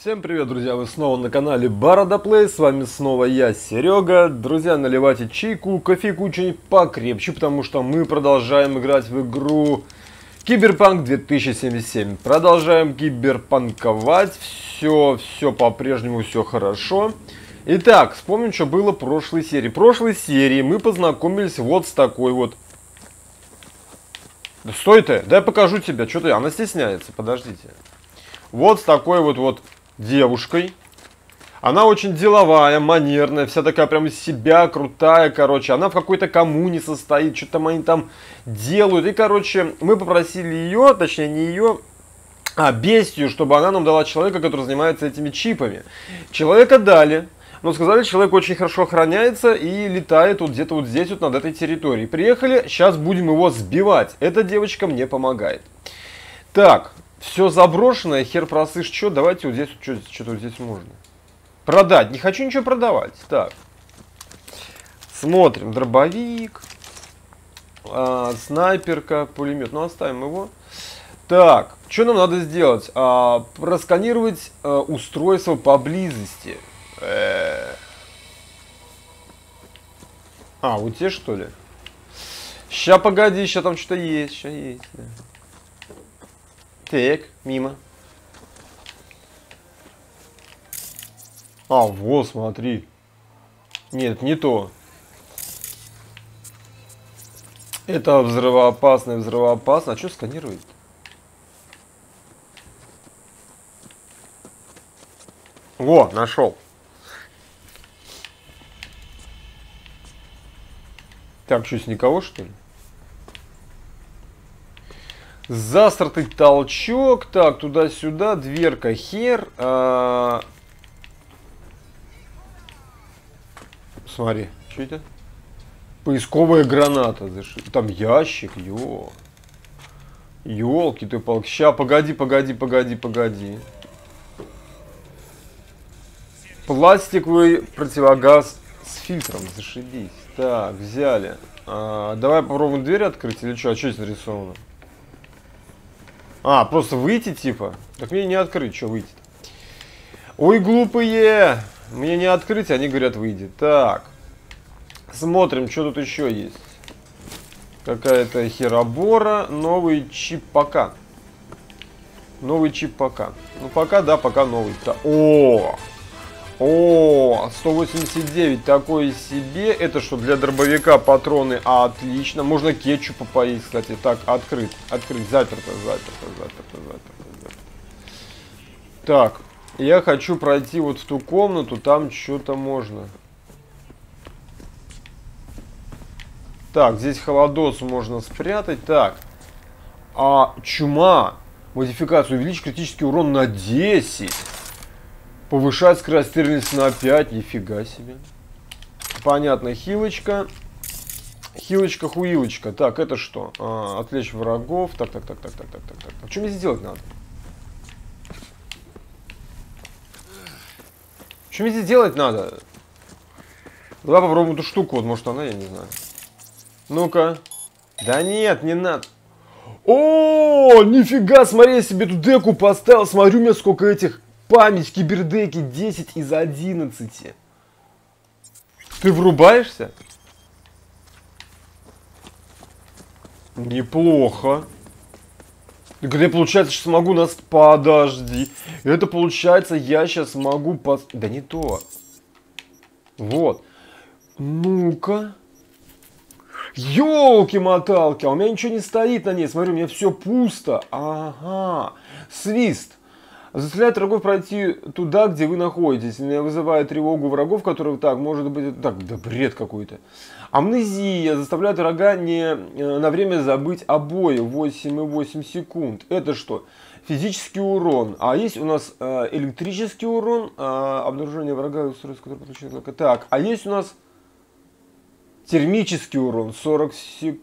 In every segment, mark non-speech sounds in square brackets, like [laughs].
Всем привет, друзья! Вы снова на канале Борода Плей, с вами снова я, Серега. Друзья, наливайте чайку, кофейку, что-нибудь покрепче, потому что мы продолжаем играть в игру Киберпанк 2077. Продолжаем киберпанковать, все, все по-прежнему, все хорошо. Итак, вспомним, что было в прошлой серии. В прошлой серии мы познакомились вот с такой вот... Да стой ты, дай покажу тебе, что ты, она стесняется, подождите. Вот с такой вот вот девушкой. Она очень деловая, манерная, вся такая прям из себя, крутая, короче. Она в какой-то коммуне состоит, что там они там делают. И, короче, мы попросили ее, точнее не ее, а бестию, чтобы она нам дала человека, который занимается этими чипами. Человека дали, но сказали, человек очень хорошо охраняется и летает вот где-то вот здесь, вот над этой территорией. Приехали, сейчас будем его сбивать. Эта девочка мне помогает. Так, все заброшенное, хер просышь, что, давайте вот здесь, что-то здесь можно. Продать, не хочу ничего продавать. Так, смотрим, дробовик, а, снайперка, пулемет, ну оставим его. Так, что нам надо сделать? А, просканировать а, устройство поблизости. Э -э а, вот те что ли? Ща, погоди, сейчас там что-то есть, сейчас есть. Да. Так, мимо. А, вот, смотри. Нет, не то. Это взрывоопасное, взрывоопасно. А что сканирует? Во, нашел. Так, что, с никого, что ли? Застратый толчок. Так, туда-сюда. Дверка хер. А... Смотри, что это? Поисковая граната. Там ящик, ё. Ёлки ты палки. Ща, погоди, погоди, погоди, погоди. Пластиковый противогаз с фильтром. Зашибись. Так, взяли. А, давай попробуем дверь открыть или что? А что здесь нарисовано? А, просто выйти типа? Так мне не открыть, что выйти -то? Ой, глупые! Мне не открыть, они говорят выйди. Так. Смотрим, что тут еще есть. Какая-то херобора. Новый чип пока. Новый чип пока. Ну пока, да, пока новый. -то. О! О, 189, такой себе. Это что, для дробовика патроны? А, отлично. Можно кетчупа поесть, кстати. Так, открыть, открыть, заперто, заперто, заперто, заперто, заперто. Так, я хочу пройти вот в ту комнату, там что-то можно. Так, здесь холодос можно спрятать. Так, а чума. Модификацию увеличить критический урон на 10. Повышать скорострельность на 5, нифига себе. Понятно, хилочка. Хилочка, хуилочка. Так, это что? А, отвлечь врагов. Так, так, так, так, так, так, так, так. А что мне сделать надо? Что мне здесь делать надо? Давай попробуем эту штуку. Вот, может, она, я не знаю. Ну-ка. Да нет, не надо. О, нифига, смотри, я себе эту деку поставил. Смотрю, у меня сколько этих Память кибердеки 10 из 11. Ты врубаешься? Неплохо. Где получается, что смогу нас... Подожди. Это получается, я сейчас могу... Пос... Да не то. Вот. Ну-ка. Ёлки-моталки, а у меня ничего не стоит на ней. Смотри, у меня все пусто. Ага. Свист. Заставляет врагов пройти туда, где вы находитесь, вызывая тревогу врагов, которые так, может быть, так, да бред какой-то. Амнезия заставляет врага не э, на время забыть о бое 8,8 секунд. Это что? Физический урон. А есть у нас э, электрический урон, э, обнаружение врага и устройство, которое подключено Так, а есть у нас термический урон 40, сек...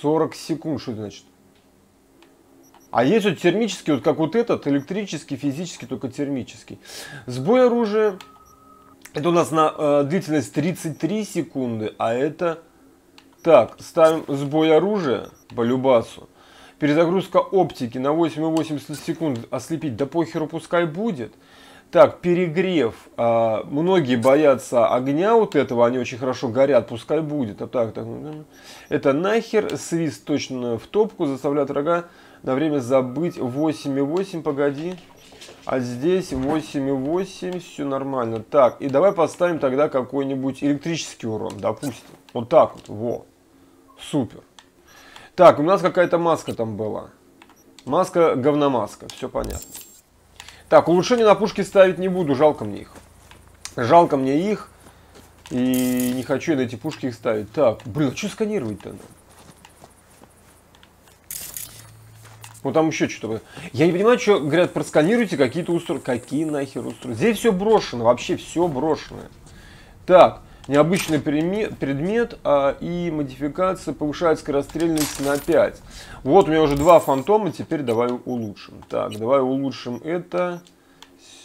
40 секунд. Что это значит? А есть вот термический, вот как вот этот, электрический, физический, только термический. Сбой оружия, это у нас на э, длительность 33 секунды, а это... Так, ставим сбой оружия по любасу. Перезагрузка оптики на 8,8 секунд ослепить, да похеру пускай будет. Так, перегрев. А, многие боятся огня вот этого, они очень хорошо горят, пускай будет. А так, так. Ну, ну. Это нахер, свист точно в топку, заставляет врага на время забыть 8,8, погоди. А здесь 8,8, все нормально. Так, и давай поставим тогда какой-нибудь электрический урон, допустим. Вот так вот, во. Супер. Так, у нас какая-то маска там была. Маска, говномаска, все понятно. Так, улучшения на пушки ставить не буду, жалко мне их. Жалко мне их. И не хочу на эти пушки их ставить. Так, блин, а что сканировать-то надо? Ну там еще что-то. Я не понимаю, что говорят, просканируйте какие-то устройства. Какие нахер устройства? Здесь все брошено, вообще все брошенное. Так, необычный предмет а, и модификация повышает скорострельность на 5. Вот у меня уже два фантома, теперь давай улучшим. Так, давай улучшим это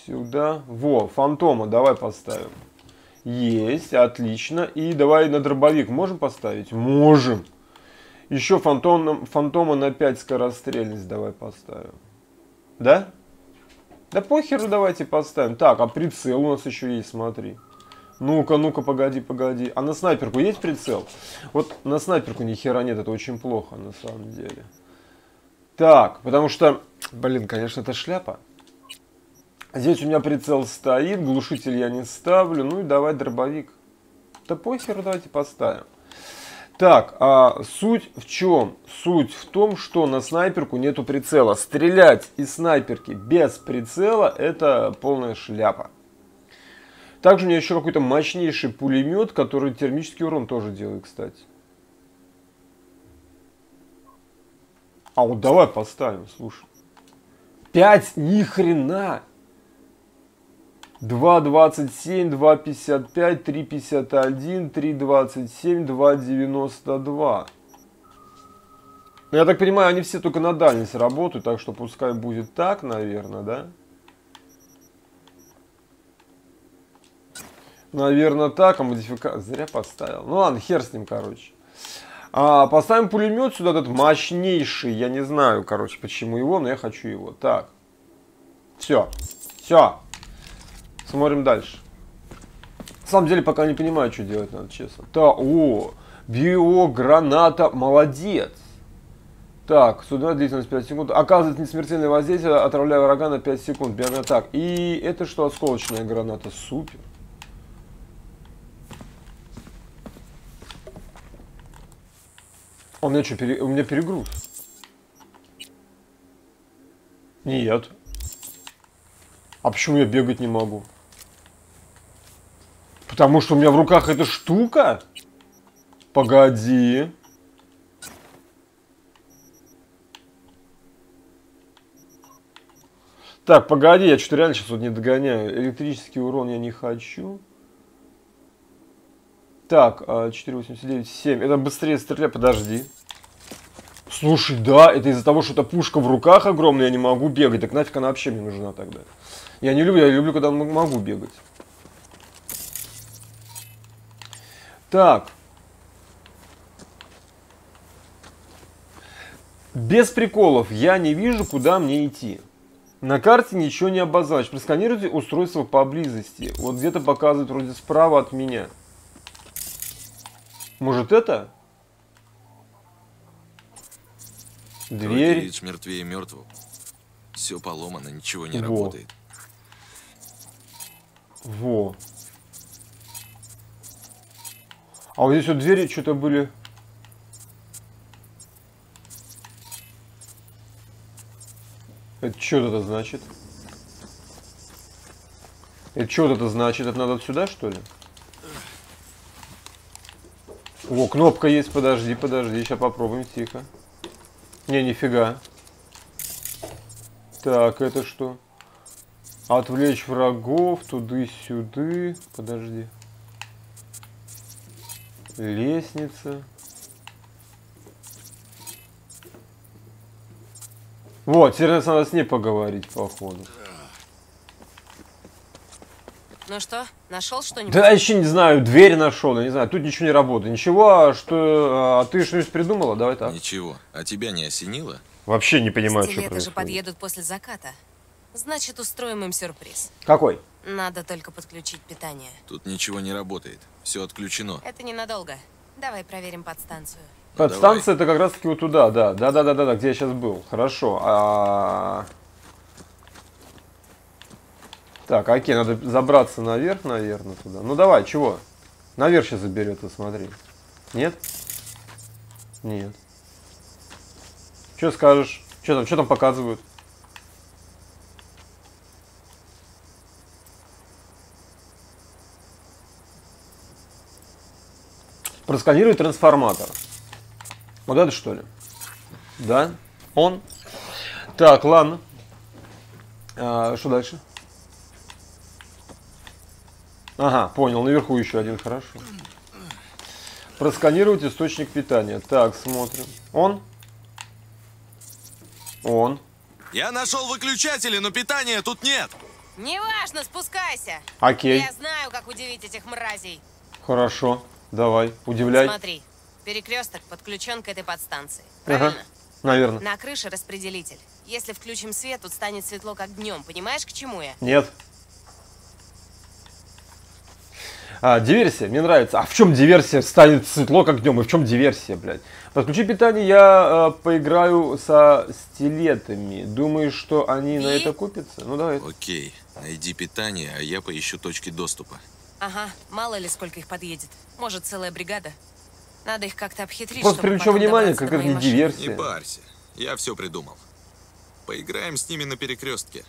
сюда. Во, фантома давай поставим. Есть, отлично. И давай на дробовик можем поставить? Можем. Еще фантом, фантома на 5 скорострельность давай поставим. Да? Да похеру давайте поставим. Так, а прицел у нас еще есть, смотри. Ну-ка, ну-ка, погоди, погоди. А на снайперку есть прицел? Вот на снайперку ни хера нет, это очень плохо на самом деле. Так, потому что, блин, конечно, это шляпа. Здесь у меня прицел стоит, глушитель я не ставлю. Ну и давай дробовик. Да похеру давайте поставим. Так, а суть в чем? Суть в том, что на снайперку нету прицела. Стрелять из снайперки без прицела это полная шляпа. Также у меня еще какой-то мощнейший пулемет, который термический урон тоже делает, кстати. А вот давай поставим, слушай. 5 ни хрена! 2.27, 2.55, 3.51, 3.27, 2.92. Я так понимаю, они все только на дальность работают, так что пускай будет так, наверное, да? Наверное, так, а модификация... Зря поставил. Ну ладно, хер с ним, короче. А, поставим пулемет сюда, этот мощнейший. Я не знаю, короче, почему его, но я хочу его. Так. Все. Все. Смотрим дальше. На самом деле, пока не понимаю, что делать надо, честно. Так, о, биограната, молодец. Так, сюда длительность 5 секунд. Оказывает несмертельное воздействие, отравляя врага на 5 секунд. Биограната. Так, и это что, осколочная граната? Супер. У меня что, пере... у меня перегруз? Нет. А почему я бегать не могу? Потому что у меня в руках эта штука? Погоди. Так, погоди, я что-то реально сейчас вот не догоняю. Электрический урон я не хочу. Так, 4,89, а, 7. Это быстрее стреляй, подожди. Слушай, да, это из-за того, что эта пушка в руках огромная, я не могу бегать. Так нафиг она вообще мне нужна тогда? Я не люблю, я люблю, когда могу бегать. Так. Без приколов, я не вижу, куда мне идти. На карте ничего не обозначь. Просканируйте устройство поблизости. Вот где-то показывает вроде справа от меня. Может это? Дверь. Видишь, мертвее мертвого. Все поломано, ничего не Во. работает. Во. А вот здесь вот двери что-то были. Это что это значит? Это что это значит? Это надо сюда, что ли? О, кнопка есть, подожди, подожди, сейчас попробуем, тихо. Не, нифига. Так, это что? Отвлечь врагов, туды-сюды. Подожди. Лестница. Вот, теперь надо с ней поговорить, походу. Ну что, нашел что-нибудь? Да, еще не знаю, дверь нашел, я не знаю, тут ничего не работает. Ничего, а что, а ты что-нибудь придумала? Давай так. Ничего, а тебя не осенило? Вообще не понимаю, что Стилеты же происходит. подъедут после заката. Значит, устроим им сюрприз. Какой? Надо только подключить питание. Тут ничего не работает. Все отключено. Это ненадолго. Давай проверим подстанцию. Ну, Подстанция это как раз таки вот туда, да. Да, да, да, да, да, где я сейчас был. Хорошо. А... Так, окей, надо забраться наверх, наверное, туда. Ну давай, чего? Наверх сейчас заберет, ты смотри. Нет? Нет. Что скажешь? Что там, что там показывают? Просканируй трансформатор. Вот это что ли? Да? Он? Так, ладно. А, что дальше? Ага, понял. Наверху еще один, хорошо. Просканировать источник питания. Так, смотрим. Он? Он. Я нашел выключатели, но питания тут нет. Неважно, спускайся. Окей. Я знаю, как удивить этих мразей. Хорошо. Давай, удивляй. Смотри, перекресток подключен к этой подстанции. Ага. Правильно? Наверное. На крыше распределитель. Если включим свет, тут станет светло, как днем. Понимаешь, к чему я? Нет. А, диверсия, мне нравится. А в чем диверсия? Станет светло, как днем. И в чем диверсия, блядь? Подключи питание, я э, поиграю со стилетами. Думаешь, что они на И? это купятся? Ну давай. Окей, найди питание, а я поищу точки доступа. Ага, мало ли сколько их подъедет. Может, целая бригада. Надо их как-то обхитрить, Просто привлечу внимание, как это не машины. Не диверсия. парься, я все придумал. Поиграем с ними на перекрестке.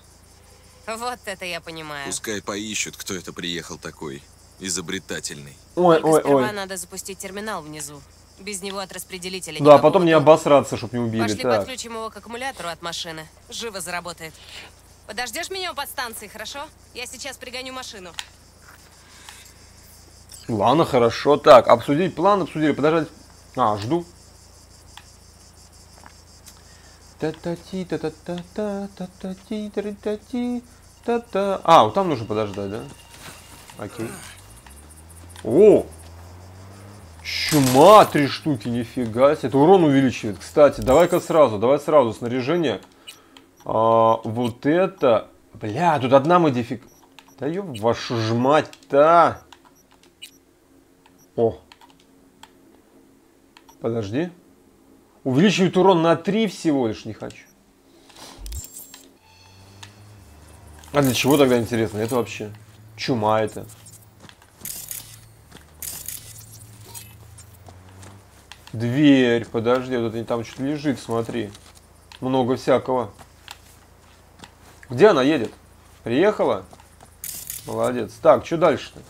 Вот это я понимаю. Пускай поищут, кто это приехал такой изобретательный. Ой, Только ой, сперва ой. надо запустить терминал внизу. Без него от распределителя Да, никакого потом не обосраться, чтобы не убили. Пошли Так. подключим его к аккумулятору от машины. Живо заработает. Подождешь меня у подстанции, хорошо? Я сейчас пригоню машину. Ладно, хорошо. Так, обсудить план, обсудили. Подождать. А, жду. Та-та-ти, та-та-та-та, та-та-ти, та-та-ти, та-та. А, вот там нужно подождать, да? Окей. О! Чума, три штуки, нифига себе. Это урон увеличивает. Кстати, давай-ка сразу, давай сразу снаряжение. А, вот это... Бля, тут одна модифик... Да ёб вашу ж мать-то! О. Подожди. Увеличивает урон на 3 всего лишь, не хочу. А для чего тогда интересно? Это вообще чума это. Дверь, подожди, вот это там что-то лежит, смотри. Много всякого. Где она едет? Приехала? Молодец. Так, что дальше-то?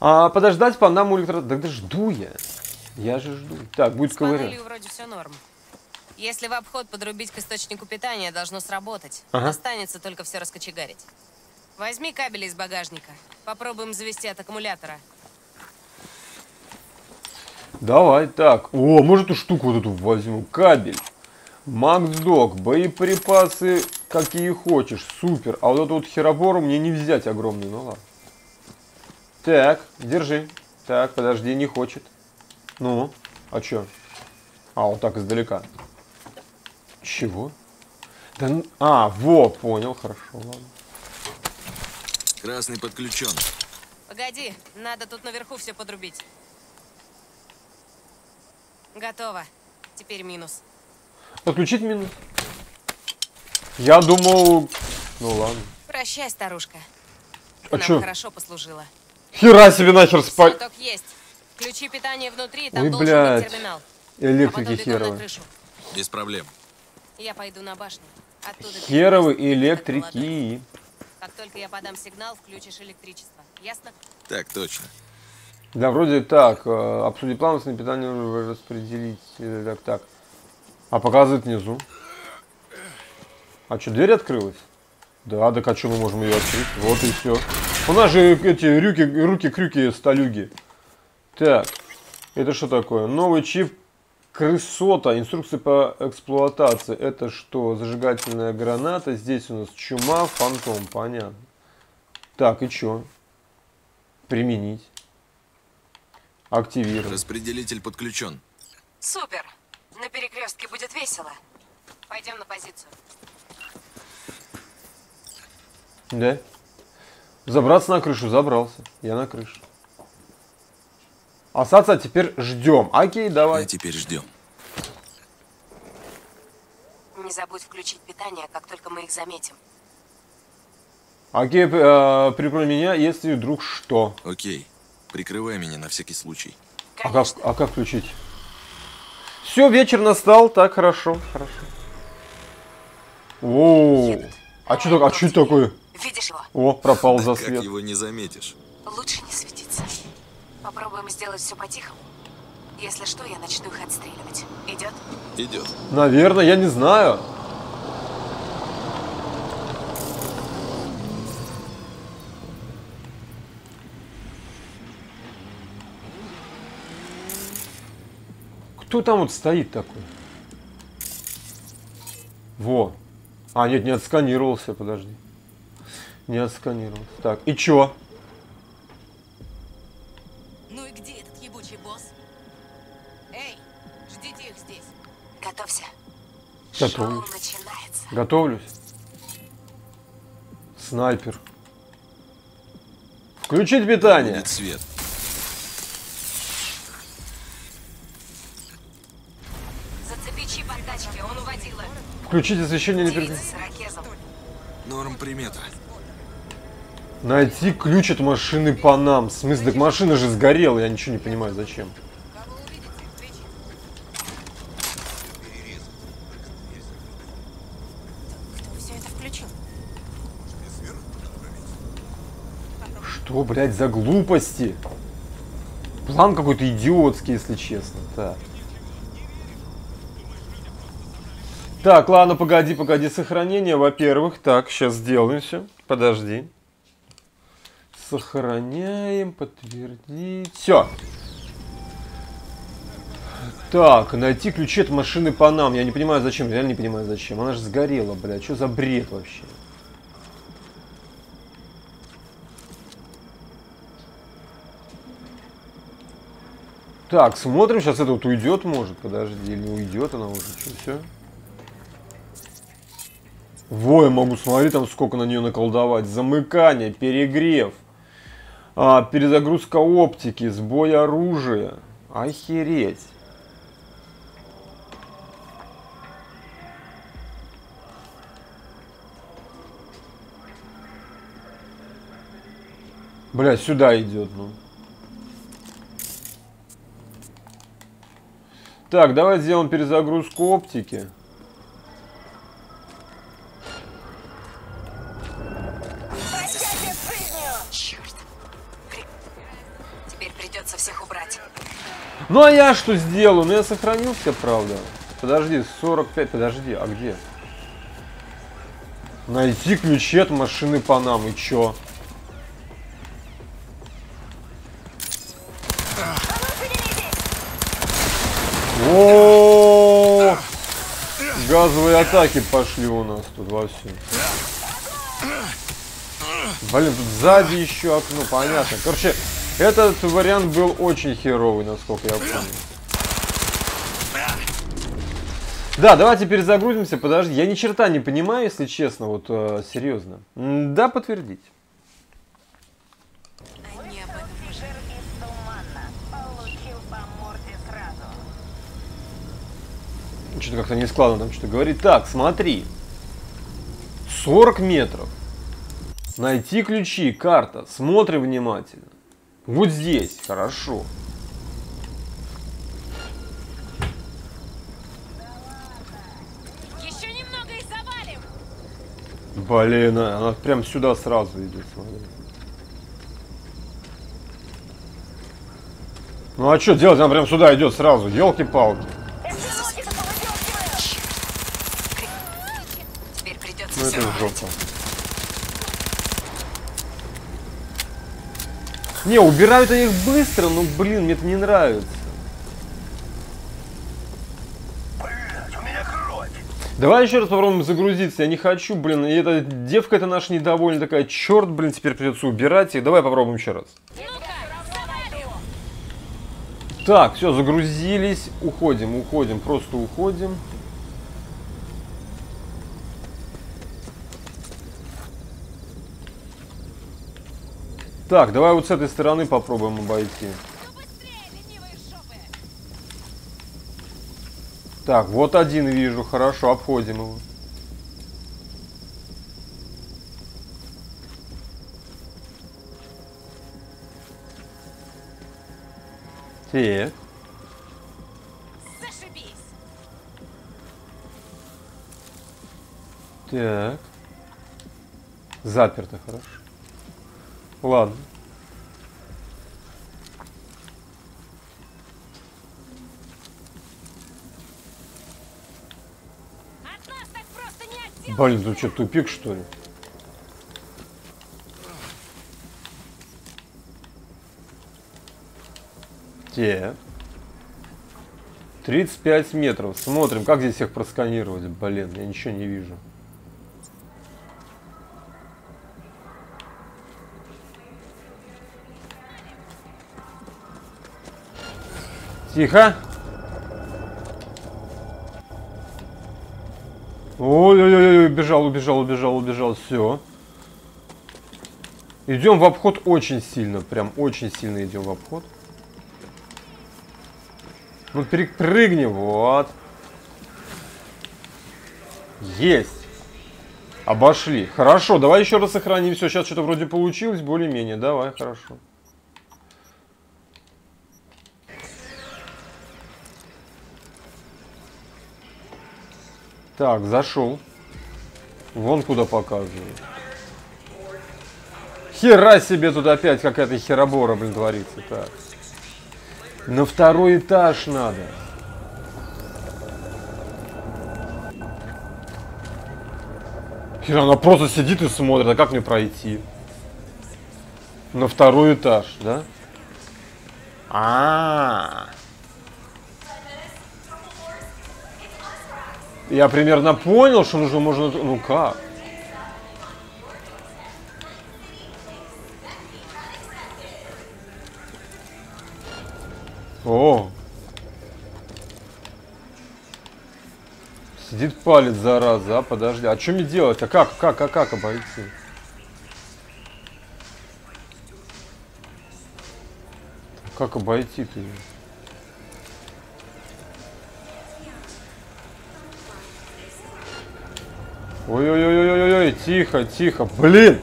А, подождать по нам у электро... Да, да жду я. Я же жду. Так, будет ковырять. вроде все норм. Если в обход подрубить к источнику питания, должно сработать. Ага. Останется только все раскочегарить. Возьми кабели из багажника. Попробуем завести от аккумулятора. Давай, так. О, может эту штуку вот эту возьму. Кабель. Макдок, боеприпасы какие хочешь. Супер. А вот эту вот херобору мне не взять огромный. Ну ладно. Так, держи. Так, подожди, не хочет. Ну, а чё? А, вот так издалека. Чего? Да, а, во, понял, хорошо, ладно. Красный подключен. Погоди, надо тут наверху все подрубить. Готово. Теперь минус. Подключить минус. Я думал... Ну ладно. Прощай, старушка. Ты А нам чё? хорошо послужила. Хера себе нахер спать. Есть. Ключи питания внутри, там Ой, должен блядь. быть терминал. А Электрики херовые. крышу. Без проблем. Я пойду на башню. Оттуда молодой. электрики. Как только я подам сигнал, включишь электричество. Ясно? Так точно. Да, вроде так. э, Обсудить план на питание распределить. э, Так, так. А показывает внизу. А что, дверь открылась? Да, так а что мы можем ее открыть? Вот и все. У нас же эти рюки, руки-крюки, сталюги. Так, это что такое? Новый чип крысота. Инструкция по эксплуатации. Это что? Зажигательная граната. Здесь у нас чума, фантом. Понятно. Так, и что? Применить. Активировать. Распределитель подключен. Супер. На перекрестке будет весело. Пойдем на позицию. Да? Забраться на крышу, забрался. Я на крышу. Остаться теперь ждем. Окей, давай. А теперь ждем. Не забудь включить питание, как только мы их заметим. Окей, э, прикрой меня, если вдруг что. Окей. Прикрывай меня на всякий случай. А как, а как включить? Все, вечер настал, так хорошо, хорошо. О, а что а что такое? Видишь его? О, пропал за Как свет. его не заметишь? Лучше не светиться. Попробуем сделать все по-тихому. Если что, я начну их отстреливать. Идет? Идет. Наверное, я не знаю. Кто там вот стоит такой? Во. А, нет, не отсканировался, подожди. Не отсканировался. Так, и чё? Ну и где этот ебучий босс? Эй, ждите их здесь. Готовься. Готовлюсь. Шоу начинается. Готовлюсь. Снайпер. Включить питание. Будет свет. Зацепи чип от тачки, он уводила. Включить освещение перед... ирокезом. Норм примета. Найти ключ от машины Панам. В смысле, так машина же сгорела, я ничего не понимаю, зачем. Что, блядь, за глупости? План какой-то идиотский, если честно. Так. Так, ладно, погоди, погоди, сохранение, во-первых. Так, сейчас сделаем все. Подожди. Сохраняем, подтвердить. Все. Так, найти ключи от машины Панам. Я не понимаю, зачем. Реально не понимаю, зачем. Она же сгорела, блядь. Что за бред вообще? Так, смотрим, сейчас это вот уйдет, может, подожди, или уйдет она уже, что, все? Во, я могу, смотри, там сколько на нее наколдовать. Замыкание, перегрев, а, перезагрузка оптики, сбой оружия. Охереть. Бля, сюда идет, ну. Так, давай сделаем перезагрузку оптики. Ну а я что сделаю? Ну я сохранился, правда. Подожди, 45, подожди, а где? Найти ключи от машины Панам, и чё? О, газовые атаки пошли у нас тут вовсю. Блин, тут сзади еще окно, понятно. Короче, этот вариант был очень херовый, насколько я помню. Да, давайте перезагрузимся. Подожди, я ни черта не понимаю, если честно, вот э, серьезно. М, Да, подтвердить. Что-то как-то не складно там что-то говорит. Так, смотри. 40 метров. Найти ключи, карта. Смотрим внимательно. Вот здесь, хорошо. Еще немного и завалим! Блин, а, она прям сюда сразу идет, смотри. Ну а что делать? Она прям сюда идет сразу. Елки-палки. Теперь придется Ну это жопа. Не, убирают они их быстро, но, блин, мне это не нравится. Давай еще раз попробуем загрузиться. Я не хочу, блин. И эта девка эта наша недовольна такая. Черт, блин, теперь придется убирать их. Давай попробуем еще раз. Так, все, загрузились. Уходим, уходим, просто уходим. Так, давай вот с этой стороны попробуем обойти. Так, вот один вижу, хорошо, обходим его. Так. Так. Заперто, хорошо. Ладно. Блин, тут что, тупик, что ли? Так. 35 метров. Смотрим, как здесь всех просканировать. Блин, я ничего не вижу. Тихо. Ой-ой-ой, убежал, убежал, убежал, убежал. Все. Идем в обход очень сильно. Прям очень сильно идем в обход. Ну, перепрыгни, вот. Есть. Обошли. Хорошо, давай еще раз сохраним. Все, сейчас что-то вроде получилось, более-менее. Давай, хорошо. Так, зашел. Вон куда показывает. Хера себе тут опять какая-то херобора, блин, творится. Так. На второй этаж надо. Хера, она просто сидит и смотрит, а как мне пройти? На второй этаж, да? А. Я примерно понял, что нужно, можно, ну как? О! Сидит палец, зараза, а подожди. А что мне делать? А как, как, а как обойти? Как обойти-то Ой-ой-ой-ой-ой, тихо, тихо, блин!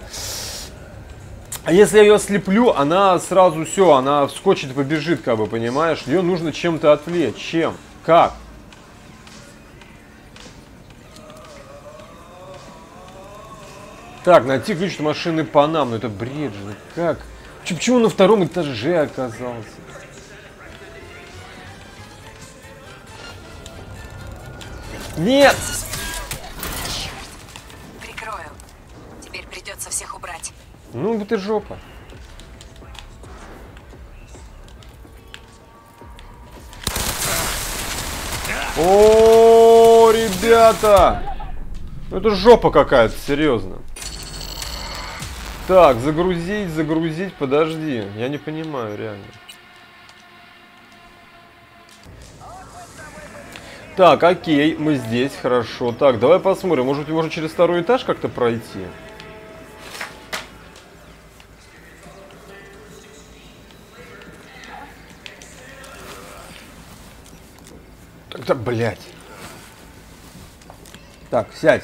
А если я ее слеплю, она сразу все, она вскочит и побежит, как бы, понимаешь? Ее нужно чем-то отвлечь. Чем? Как? Так, найти ключ от машины Панам. Ну это бред же. ну Как? Ч- Почему на втором этаже оказался? Нет! Ну, и жопа. О, ребята! Ну это жопа какая-то, серьезно. Так, загрузить, загрузить, подожди. Я не понимаю, реально. Так, окей, мы здесь, хорошо. Так, давай посмотрим. Может быть, можно через второй этаж как-то пройти? Тогда, блядь. Так, сядь.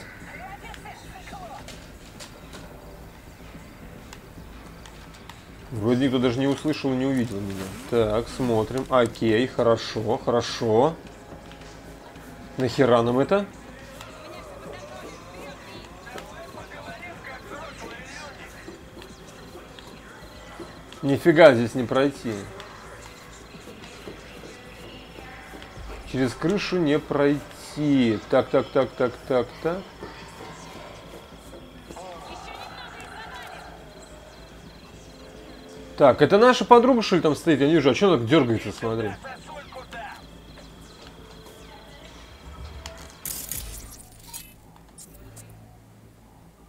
Вроде никто даже не услышал и не увидел меня. Так, смотрим. Окей, хорошо, хорошо. Нахера нам это? Нифига здесь не пройти. Через крышу не пройти. Так, так, так, так, так, так. Так, это наша подруга, что ли, там стоит? Я не вижу, а что она так дергается, смотри.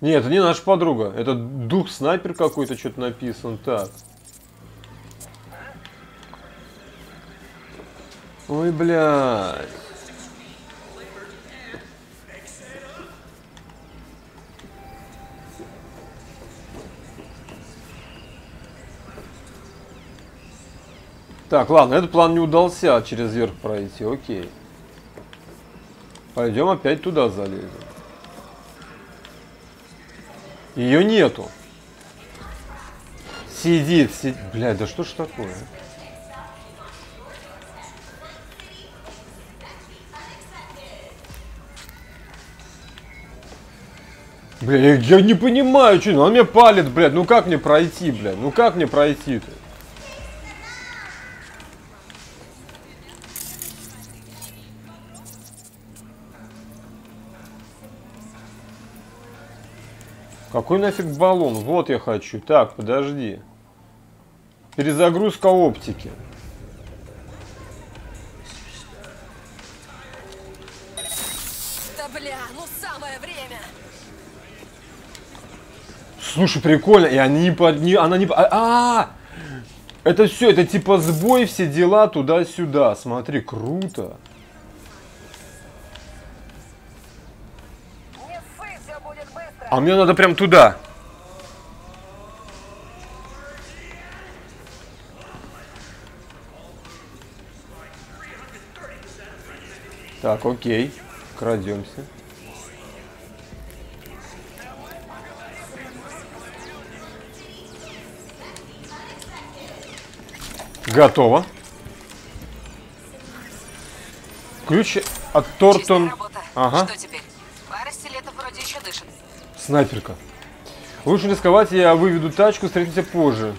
Нет, это не наша подруга. Это дух снайпер какой-то, что-то написан. Так. Ой, блядь. Так, ладно, этот план не удался через верх пройти, окей. Пойдем опять туда залезем. Ее нету. Сидит, сидит. Блядь, да что ж такое? Бля, я, не понимаю, что, он меня палит, блядь, ну как мне пройти, блядь, ну как мне пройти-то? Какой нафиг баллон? Вот я хочу. Так, подожди. Перезагрузка оптики. Слушай, прикольно. И они под... Не, она не... А, а! Это все, это типа сбой, все дела туда-сюда. Смотри, круто. А мне надо прям туда. Так, окей. Крадемся. Готово. Ключ от Тортон. Ага. Что теперь? Пара стилетов вроде еще дышит. Снайперка. Лучше рисковать, я выведу тачку, встретимся позже.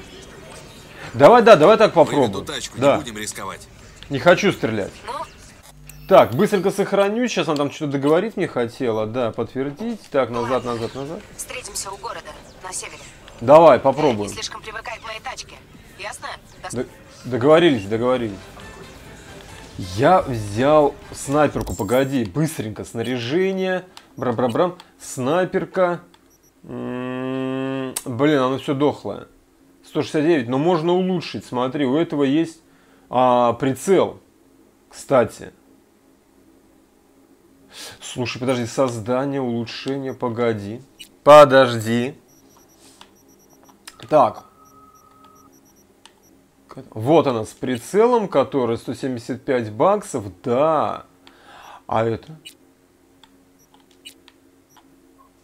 Давай, да, давай так попробуем. Выведу тачку, да, не будем рисковать. не хочу стрелять. Ну, Так, быстренько сохраню. Сейчас она там что-то договорить не хотела. Да, подтвердить. Так, назад, назад, назад. встретимся у города, на севере. Давай, Не попробуем. слишком привыкай к моей тачке. Ясно? До договорились, договорились. Я взял снайперку, погоди, быстренько, снаряжение, брам-брам-брам, снайперка, М, блин, оно все дохлое, 169, но можно улучшить, смотри, у этого есть а, прицел, кстати. Слушай, подожди, создание, улучшение, погоди, подожди. Так, вот она с прицелом, который 175 баксов, да. А это?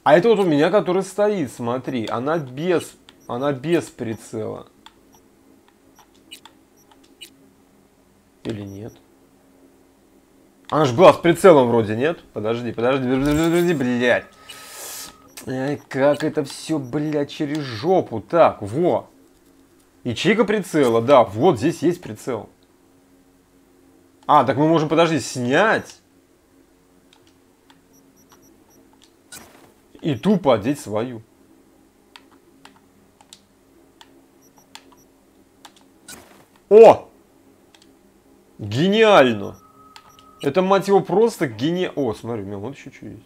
А это вот у меня, который стоит, смотри, она без, она без прицела. Или нет? Она же была с прицелом вроде, нет? Подожди, подожди, подожди, подожди, блядь. Ай, как это все, блядь, через жопу. Так, во. Ячейка прицела, да, вот здесь есть прицел. А, так мы можем, подожди, снять. И тупо одеть свою. О! Гениально! Это, мать его, просто гения... О, смотри, у меня вот еще что есть.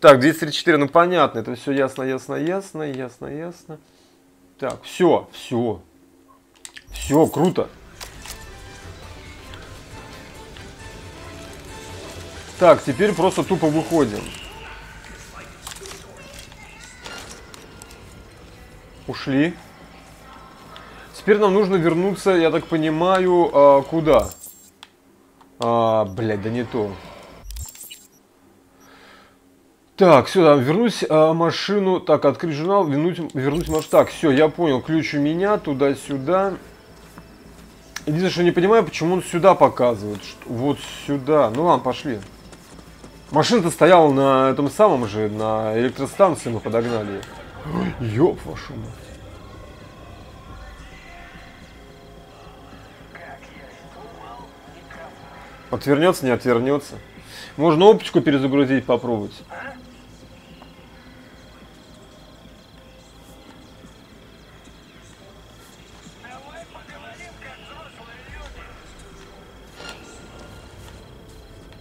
Так, 234, ну понятно, это все ясно, ясно, ясно, ясно, ясно. Так, все, все. Все, круто. Так, теперь просто тупо выходим. Ушли. Теперь нам нужно вернуться, я так понимаю, а, куда? А, блядь, да не то. Так, сюда, вернусь а, машину. Так, открыть журнал, вернуть, вернуть машину. Так, все, я понял. Ключ у меня, туда-сюда. Единственное, что не понимаю, почему он сюда показывает. Что, вот сюда. Ну ладно, пошли. Машина-то стояла на этом самом же, на электростанции мы подогнали. Ой, Ёб вашу мать. Отвернется, не отвернется. Можно оптику перезагрузить, попробовать.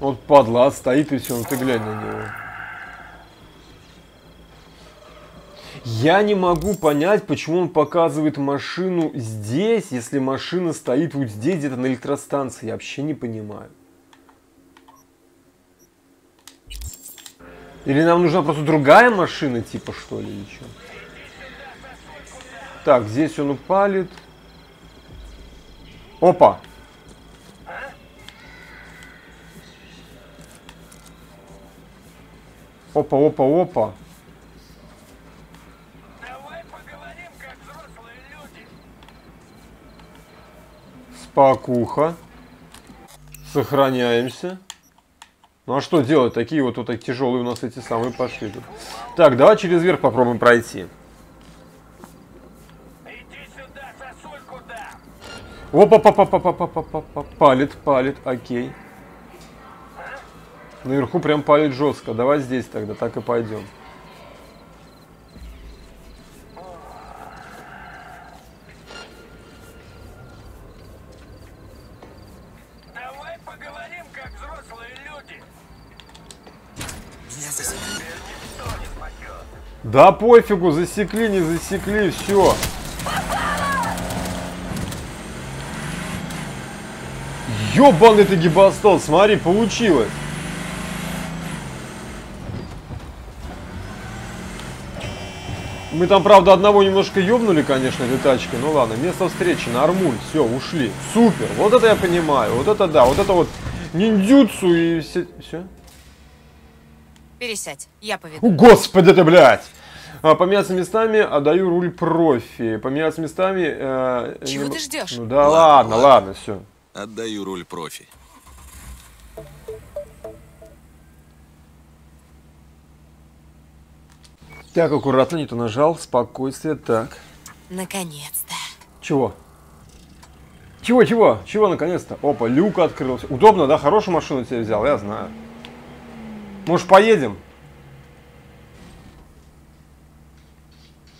Вот падла, а стоит и все, ну ты глянь на него. Я не могу понять, почему он показывает машину здесь, если машина стоит вот здесь, где-то на электростанции. Я вообще не понимаю. Или нам нужна просто другая машина, типа, что ли, что? Так, здесь он упалит. Опа! Опа, опа, опа. Давай поговорим, как взрослые люди. Спокуха. Сохраняемся. Ну а что делать? Такие вот, вот такие тяжелые у нас эти самые пошли. тут. Так, давай через верх попробуем пройти. Иди сюда, сосульку дам. Наверху прям палит жестко. Давай здесь тогда, так и пойдем. Давай поговорим, как взрослые люди. Меня засекли. Никто не спасет. Да пофигу, засекли, не засекли, все. Ёбаный ты гибастол, смотри, получилось. Мы там, правда, одного немножко ёбнули, конечно, этой тачкой. Ну ладно, место встречи, нормуль, все, ушли. Супер, вот это я понимаю, вот это да, вот это вот ниндзюцу и все. все? Пересядь, я поведу. О, господи ты, блядь! А, поменяться местами, отдаю руль профи. Поменяться местами... э, Чего не- ты ждешь? Ну да Ладно, ладно, ладно. ладно, все. Отдаю руль профи. Так, аккуратно, не то нажал, спокойствие, так. Наконец-то. Чего? Чего, чего? Чего наконец-то? Опа, люк открылся. Удобно, да? Хорошую машину тебе взял, я знаю. Может, поедем?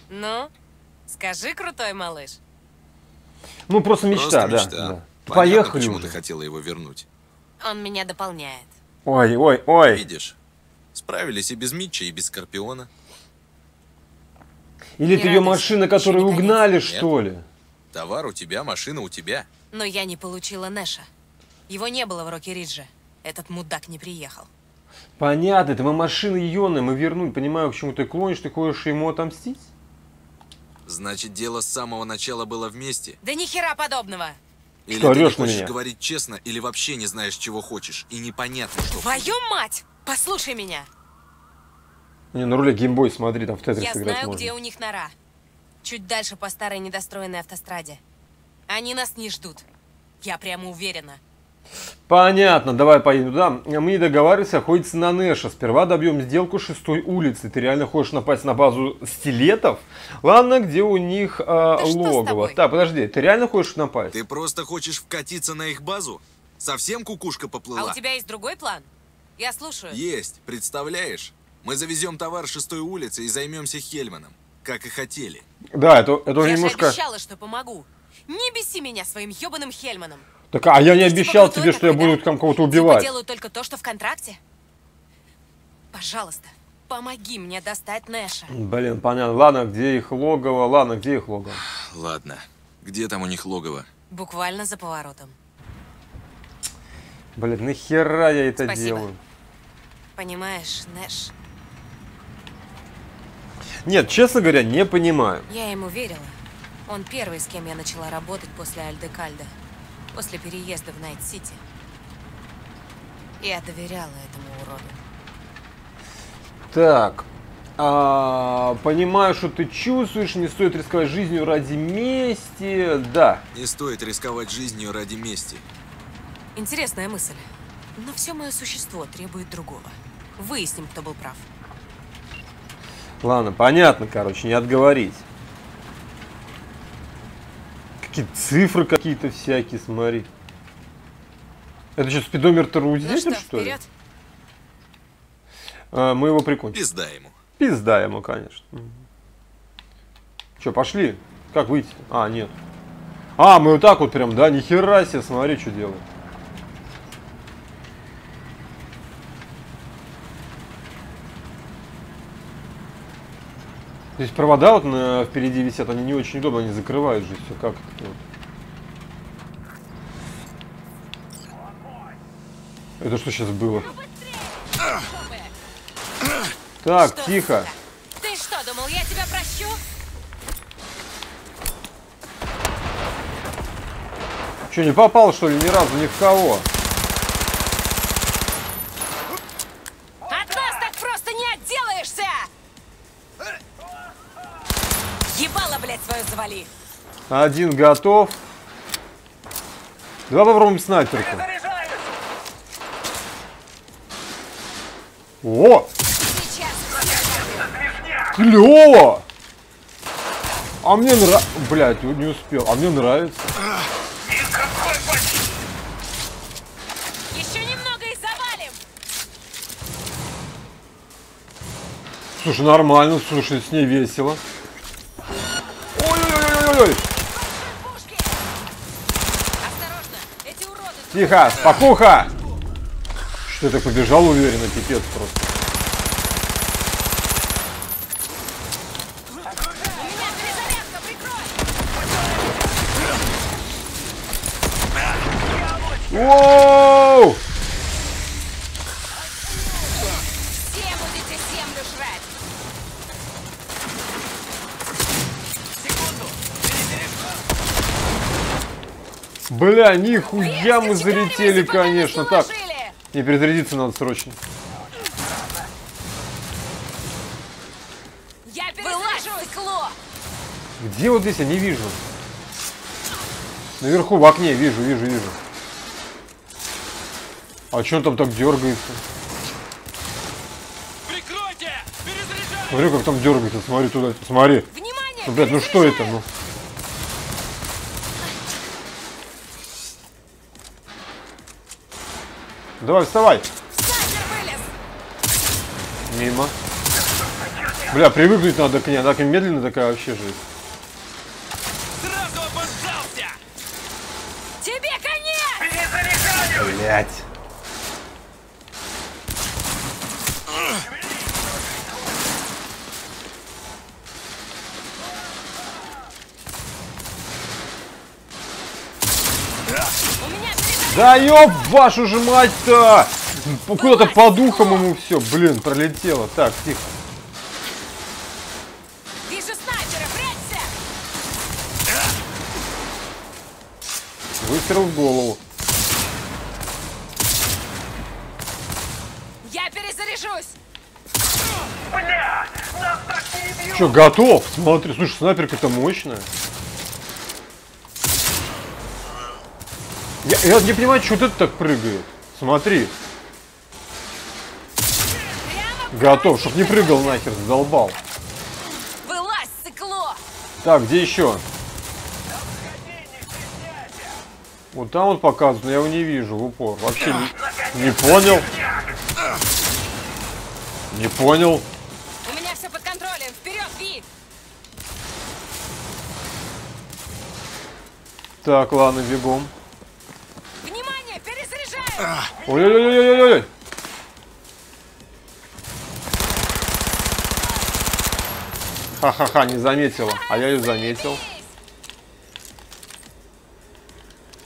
Ну, скажи, крутой малыш. Ну, просто мечта, Просто да. мечта. да. Понятно, Поехали почему уже. ты хотела его вернуть. Он меня дополняет. Ой, ой, ой. Видишь, справились и без Митча, и без Скорпиона. Или это ее машина, которую угнали, Нет. что ли? Товар у тебя, машина у тебя. Но я не получила Нэша. Его не было в Рокки Ридже. Этот мудак не приехал. Понятно, это мы машины Йоны, мы вернули. Понимаю, к чему ты клонишь, ты хочешь ему отомстить? Значит, дело с самого начала было вместе. Да ни хера подобного! Или Что, ты не хочешь меня? говорить честно, или вообще не знаешь, чего хочешь. И непонятно, что Твою мать! Послушай меня! Не, на руле геймбой, смотри, там в Тетрис Я знаю, можно. где у них нора. Чуть дальше по старой недостроенной автостраде. Они нас не ждут. Я прямо уверена. Понятно, давай поедем туда. Мы не договаривались охотиться на Нэша. Сперва добьем сделку шестой улицы. Ты реально хочешь напасть на базу стилетов? Ладно, где у них а, Да логово? Так, подожди, ты реально хочешь напасть? Ты просто хочешь вкатиться на их базу? Совсем кукушка А поплыла? у тебя есть другой план? Я слушаю. Есть, представляешь? Мы завезем товар шестой улицы и займемся Хельманом, как и хотели. Да, это, это Я немножко... же обещала, что помогу. Не беси меня своим ебаным Хельманом. Так, а я не типа обещал тебе, что я буду там кого-то Типа убивать. делаю только то, что в контракте? Пожалуйста, помоги мне достать Нэша. Блин, понятно. Ладно, где их логово? Ладно, где их логово? Ладно, где там у них логово? Буквально за поворотом. Блин, нахера я это Спасибо. делаю? Понимаешь, Нэш, Нет, честно говоря, не понимаю. я ему верила. Он первый, с кем я начала работать после Альдекальдо. После переезда в Найт-Сити. Я доверяла этому уроду. Так, а, понимаю, что ты чувствуешь, не стоит рисковать жизнью ради мести. Да, Не стоит рисковать жизнью ради мести. Интересная мысль. Но все мое существо требует другого. Выясним, кто был прав. Ладно, понятно, короче, не отговорить. Какие цифры какие-то всякие, смотри. Это что, спидометр Ну УЗИ, что, что ли? А, мы его прикончим. Пизда ему. Пизда ему, конечно. Че, пошли? Как выйти? А, нет. А, мы вот так вот прям, да? Нихера себе, смотри, что делаем. Здесь провода вот на, впереди висят, они не очень удобно, они закрывают же все. Как это вот? Это что сейчас было? Так, Что, тихо. Ты что, думал, я тебя прощу? Че, не попал, что ли, ни разу ни в кого? Свою завали! Один готов. Давай попробуем снайперку. О, клево! А мне нравится... Блядь, не успел. А мне нравится. Слушай, нормально, слушай, с ней весело. Уроды... Тихо, спокуха! Что ты побежал уверенно, пипец просто. Бля, нихуя мы залетели, конечно. Так, заложили. не перезарядиться надо срочно. Я перезаряжу стекло! Где вот здесь? Я не вижу. Наверху в окне вижу, вижу, вижу. А что он там так дергается? Прикройте! Смотри, как там дергается. Смотри туда. Смотри. Внимание! Ну, блядь, ну что это? Ну. Давай, вставай. Мимо. Бля, привыкнуть надо к ней. Она такая медленная такая вообще жизнь. Сразу обоссался! Тебе конец! Перезаряжаю! Блять. У меня перезарядка! Да ёб вашу же мать-то! Куда-то по духам ему все, блин, пролетело. Так, тихо. Вижу снайпера! Прячься! Выстрел в голову. Я перезаряжусь! Бля! Нас так не бьют! Че, готов? Смотри, слушай, снайперка-то мощная. Я, я не понимаю, что ты так прыгает. Смотри. Готов, чтоб не прыгал нахер, задолбал. вылазь, стекло! Так, где еще? Вот там вот показывают, но я его не вижу в упор. Вообще не, не понял. Не понял. У меня все под контролем! Вперед, Ви! Так, ладно, бегом. Ой-ой-ой-ой-ой-ой. Ха-ха-ха, не заметила. А я ее заметил.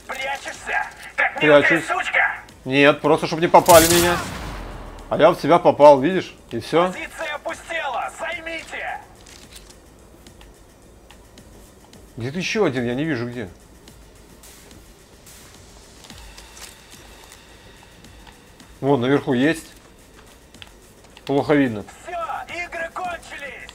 Прячешься? Прячусь. сучка! Нет, просто чтобы не попали меня. А я в тебя попал, видишь? И все. Позиция опустела! Займите! Где-то еще один, я не вижу где. Вон, наверху есть. Плохо видно. Все, игры кончились!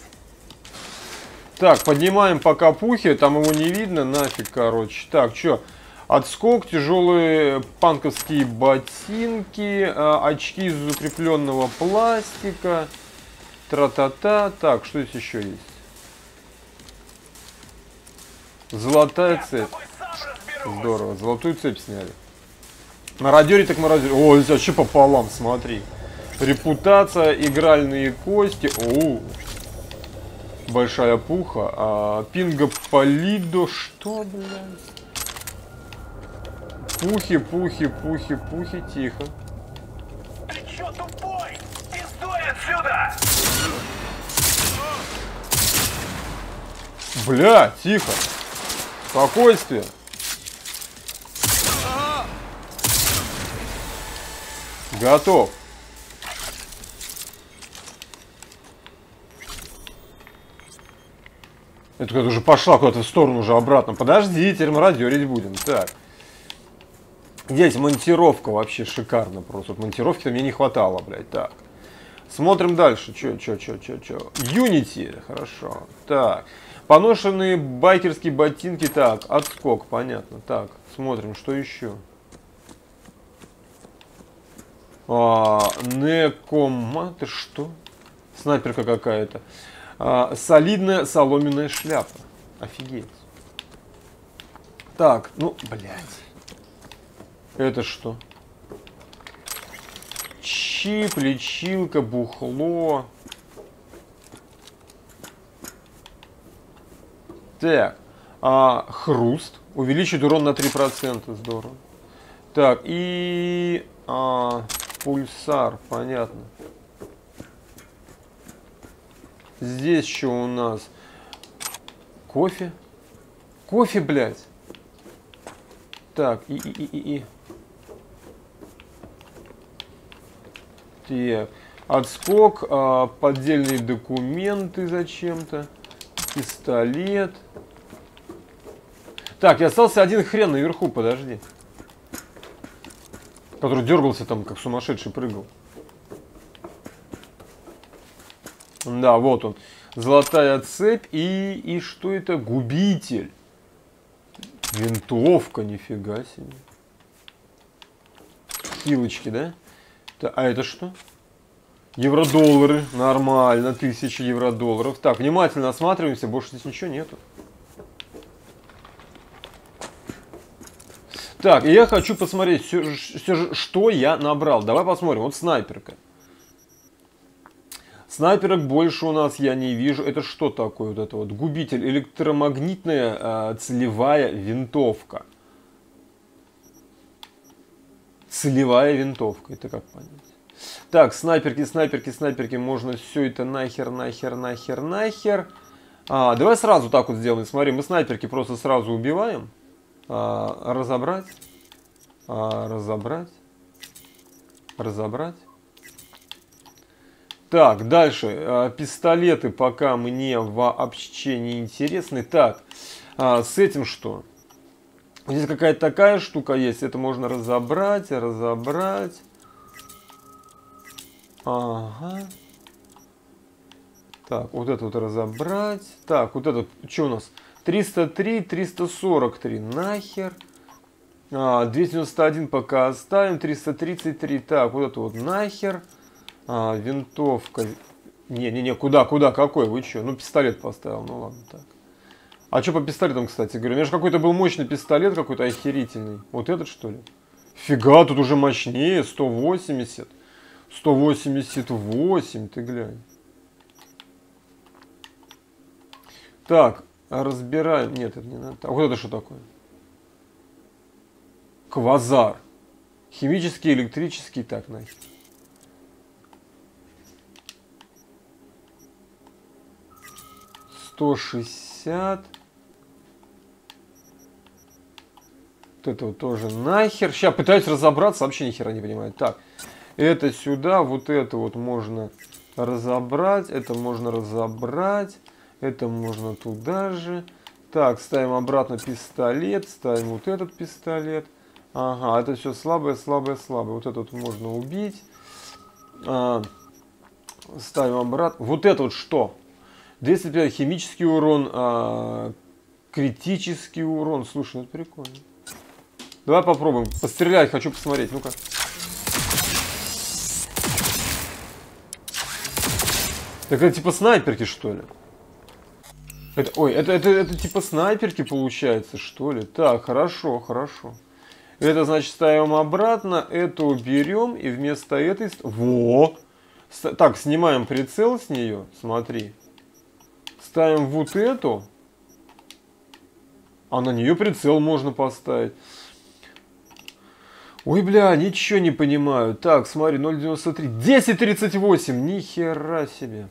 Так, поднимаем по капухе, там его не видно, нафиг, короче. Так, что? Отскок, тяжелые панковские ботинки, а, очки из укрепленного пластика. Тра-та-та. Так, что здесь еще есть? Золотая цепь. Здорово, золотую цепь сняли. Мародере так мародере. О, здесь вообще пополам, смотри. Репутация, игральные кости. О, большая пуха. А, пинга полидо. Что, блядь? Пухи, пухи, пухи, пухи, тихо. Ты чё тупой? Пиздуй отсюда! Бля, тихо. Спокойствие. Готов. Это уже пошла куда-то в сторону уже обратно. Подожди, мародерить будем. Так. Здесь монтировка вообще шикарно просто. Вот монтировки-то мне не хватало, блядь. Так. Смотрим дальше. Чё, чё, чё, чё, чё. Unity. Хорошо. Так. Поношенные байкерские ботинки. Так, отскок, понятно. Так, смотрим, что еще. А, Некома, ты что? Снайперка какая-то. А, солидная соломенная шляпа. Офигеть. Так, ну, блядь. Это что? Чип, лечилка, бухло. Так, а, хруст. Увеличит урон на 3%. Здорово. Так, и а, пульсар, понятно. Здесь что у нас? Кофе? Кофе, блядь. Так, и, и, и, и, и. Так. Отскок, а, поддельные документы зачем-то. Пистолет. Так, и остался один хрен наверху, подожди. Который дергался там, как сумасшедший прыгал. Да, вот он. Золотая цепь и, и что это? Губитель. Винтовка, нифига себе. Хилочки, да? А это что? Евро-доллары. Нормально. Тысяча евро-долларов. Так, внимательно осматриваемся. Больше здесь ничего нету. Так, я хочу посмотреть, что я набрал. Давай посмотрим. Вот снайперка. Снайперок больше у нас я не вижу. Это что такое вот это вот? Губитель. Электромагнитная а, целевая винтовка. Целевая винтовка. Это как понять? Так, снайперки, снайперки, снайперки. Можно все это нахер, нахер, нахер, нахер. А, давай сразу так вот сделаем. Смотри, мы снайперки просто сразу убиваем. А, разобрать. А, разобрать. Разобрать. Так, дальше. А, Пистолеты пока мне вообще не интересны. Так, с этим что? Здесь какая-то такая штука есть. Это можно разобрать, разобрать. Ага. Так, вот это вот разобрать. Так, вот это, что у нас? 303, 343. Нахер. А, 291 пока оставим. 333. Так, вот это вот нахер. А, винтовка. Не-не-не, куда, куда, какой? Вы что? Ну, пистолет поставил, ну ладно, так. А что по пистолетам, кстати, говорю? У меня же какой-то был мощный пистолет, какой-то охерительный. Вот этот, что ли? Фига, тут уже мощнее, 180. 188, ты глянь. Так, разбираем. Нет, это не надо. А вот это что такое? Квазар. Химический, электрический, так, нахер. Сто шестьдесят. Вот это вот тоже нахер. Сейчас пытаюсь разобраться, вообще ни хера не понимаю. Так, это сюда, вот это вот можно разобрать, это можно разобрать, это можно туда же. Так, ставим обратно пистолет, ставим вот этот пистолет. Ага, это все слабое, слабое, слабое. Вот этот можно убить. А, ставим обратно. Вот это вот что? 250 химический урон, а, критический урон. Слушай, ну это прикольно. Давай попробуем. Пострелять, хочу посмотреть. Ну-ка. Так это типа снайперки, что ли? Это, ой, это, это, это типа снайперки получается, что ли? Так, хорошо, хорошо. Это значит ставим обратно, эту берем и вместо этой... Во! Так, снимаем прицел с нее, смотри. Ставим вот эту. А на нее прицел можно поставить. Ой, бля, ничего не понимаю. Так, смотри, 0.93. 10.38. Ни хера себе.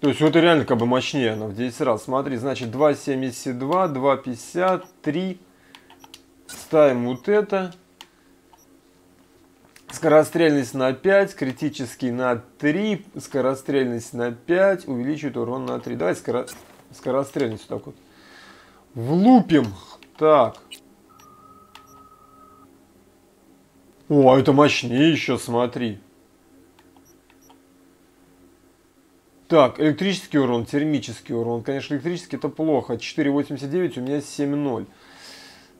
То есть вот это реально как бы мощнее она в 10 раз. Смотри, значит 2,72, 2,50, 3. Ставим вот это. Скорострельность на 5, критический на 3, скорострельность на 5, увеличивает урон на 3. Давай скоро... скорострельность так вот. Влупим. Так. О, а это мощнее еще, смотри. Так, электрический урон, термический урон. Конечно, электрический это плохо. 4,89, у меня 7,0.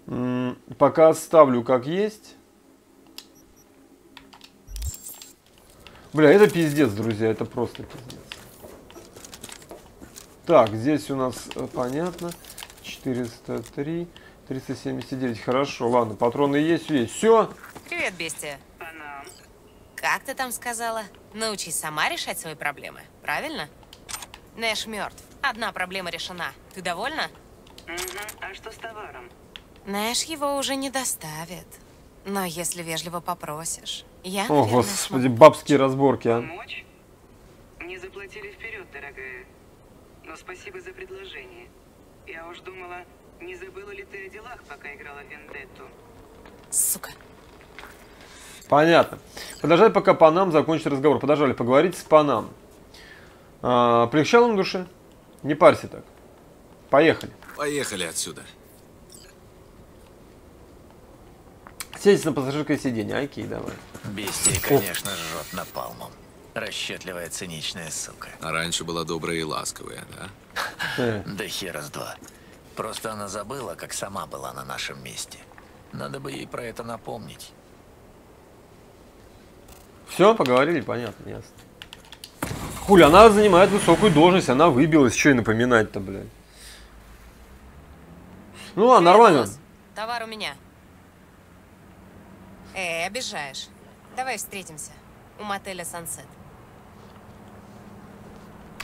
М, Пока оставлю как есть. Бля, это пиздец, друзья, это просто пиздец. Так, здесь у нас э, понятно. 403, 379. Хорошо, ладно, патроны есть, есть. Все. Привет, бестия. Как ты там сказала? Научись сама решать свои проблемы, правильно? Нэш мертв. Одна проблема решена. Ты довольна? А что с товаром? Нэш его уже не доставит. Но если вежливо попросишь, я, О, наверное, господи, смогу. бабские разборки, а. Помочь? Не заплатили вперед, дорогая. Но спасибо за предложение. Я уж думала, не забыла ли ты о делах, пока играла в Вендетту? Сука. Понятно. Подождать, пока Панам закончит разговор. Подождали, поговорить с Панам. А, полегчало на душе? Не парься так. Поехали. Поехали отсюда. Сядьте на пассажирское сиденье. Окей, давай. Бестия, конечно, жжет напалмом. Расчетливая циничная сука. А раньше была добрая и ласковая, да? Да хера с два. Просто она забыла, как сама была на нашем месте. Надо бы ей про это напомнить. Все, поговорили, понятно, ясно. Хули, она занимает высокую должность, она выбилась, что и напоминать-то, блядь. Ну ладно, нормально. босс. Товар у меня. Эй, обижаешь. Давай встретимся. У мотеля Сансет.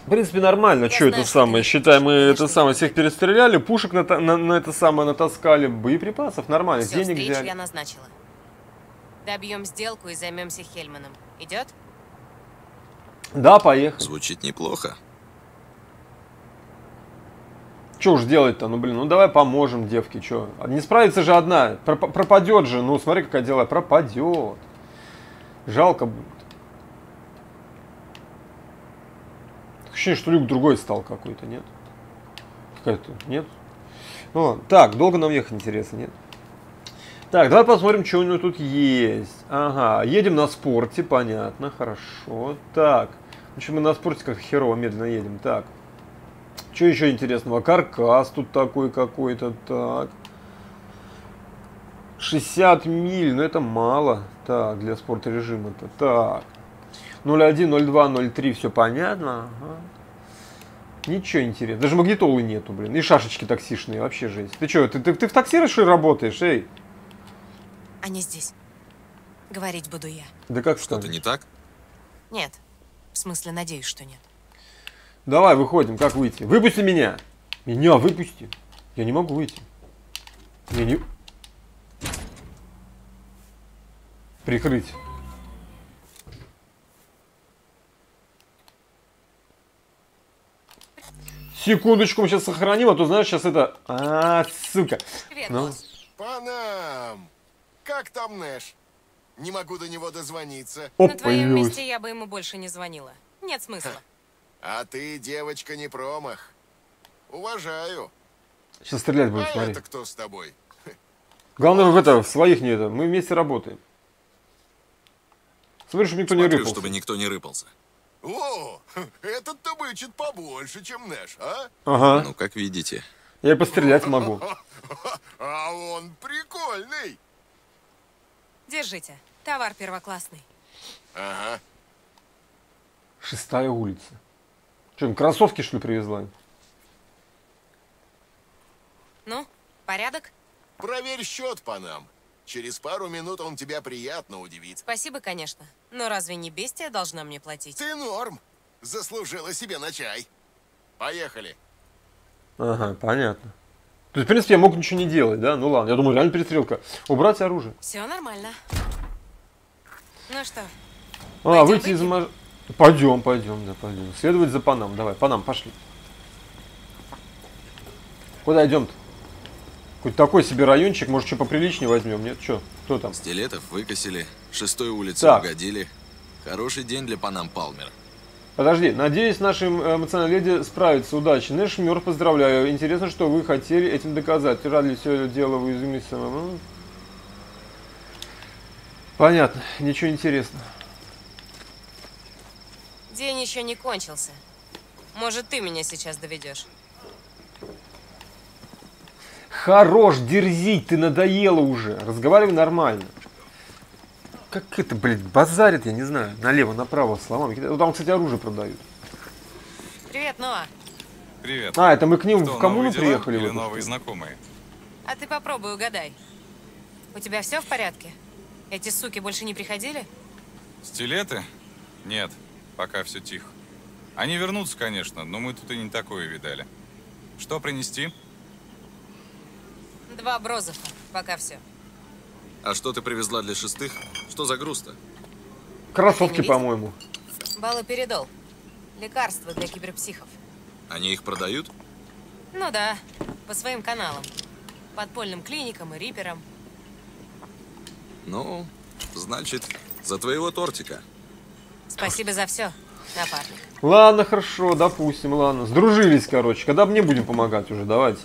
В принципе, нормально. Что это самое? Считай, мы это самое всех перестреляли, пушек на, на- на это самое натаскали, боеприпасов нормально, Все, денег взяли. я назначила. Добьем сделку и займемся Хельманом. Идет? Да, поехали. Звучит неплохо. Что уж делать-то? Ну, блин, ну давай поможем девке, что? Не справится же одна, Проп- пропадет же, ну смотри, какая дела, пропадет. Жалко будет. Ощущение, что люк другой стал какой-то, нет? Какая-то, нет? Ну ладно. Так, долго нам ехать, интересно, нет? Так, давай посмотрим, что у него тут есть. Ага, едем на спорте, понятно, хорошо. Так, в общем, мы на спорте как херово медленно едем. Так, что еще интересного? Каркас тут такой какой-то, так. 60 миль, ну это мало. Так, для спорта режима-то. Так. 01, 02, 03, все понятно. Ага. Ничего интересного. Даже магнитолы нету, блин. И шашечки таксишные, вообще жесть. Ты что, ты, ты, ты в такси ли, работаешь, эй? Они здесь. Говорить буду я. Да как Что-то что не так? Нет. В смысле, надеюсь, что нет. Давай, выходим. Как выйти? Выпусти меня. Меня выпусти. Я не могу выйти. Я не... Прикрыть. Секундочку, мы сейчас сохраним, а то знаешь, сейчас это... А, сука. Привет, Ну. босс. Панам! Как там Нэш? Не могу до него дозвониться. Оп, На твоем появилась. месте я бы ему больше не звонила. Нет смысла. А ты, девочка, не промах. Уважаю. Сейчас стрелять А будет, смотри. это кто с тобой? Главное, в это, в своих не это. Мы вместе работаем. Смотри, чтобы никто не Смотрю, рыпался. чтобы никто не рыпался. О, этот-то бычит побольше, чем Нэш, а? Ага. Ну, как видите. Я и пострелять могу. [laughs] А он прикольный. Держите. Товар первоклассный. Ага. Шестая улица. Что, им кроссовки, что ли, привезла? Ну, порядок? Проверь счет, Панам. Через пару минут он тебя приятно удивит. Спасибо, конечно. Но разве не бестия должна мне платить? Ты норм. Заслужила себе на чай. Поехали. Ага, понятно. То есть, в принципе, я мог ничего не делать, да? Ну ладно, я думаю, реально перестрелка. Убрать оружие. Все нормально. Ну что, А, Пойдем выйти из маш... Пойдем, пойдем, да, пойдем. Следовать за Панам. Давай, Панам, пошли. Куда идем-то? Какой-то такой себе райончик, может, что поприличнее возьмем, нет? Что? Кто там? Стилетов выкосили, шестой улице Так. угодили. Хороший день для Панам Палмера. Подожди, надеюсь, наша эмоциональная леди справится. Удачи. Нэш Мёртв, поздравляю. Интересно, что вы хотели этим доказать. Рад ли все дело в уязвимости самому? Понятно. Ничего интересного. День еще не кончился. Может, ты меня сейчас доведешь? Хорош дерзить, ты надоела уже. Разговаривай нормально. Как это, блядь, базарит, я не знаю, налево-направо словами. Там, кстати, оружие продают. Привет, Ноа. Привет. А, это мы к ним Что, в коммуну приехали? Или новые знакомые? А ты попробуй угадай. У тебя все в порядке? Эти суки больше не приходили? Стилеты? Нет, пока все тихо. Они вернутся, конечно, но мы тут и не такое видали. Что принести? Два брозофа. Пока все. А что ты привезла для шестых? Что за груз-то? Кроссовки, по-моему. Балоперидол. Лекарство для киберпсихов. Они их продают? Ну да, по своим каналам. Подпольным клиникам и риперам. Ну, значит, за твоего тортика. Спасибо за все, напарник. Ладно, хорошо, допустим, ладно. Сдружились, короче. Когда мне будем помогать уже, давайте.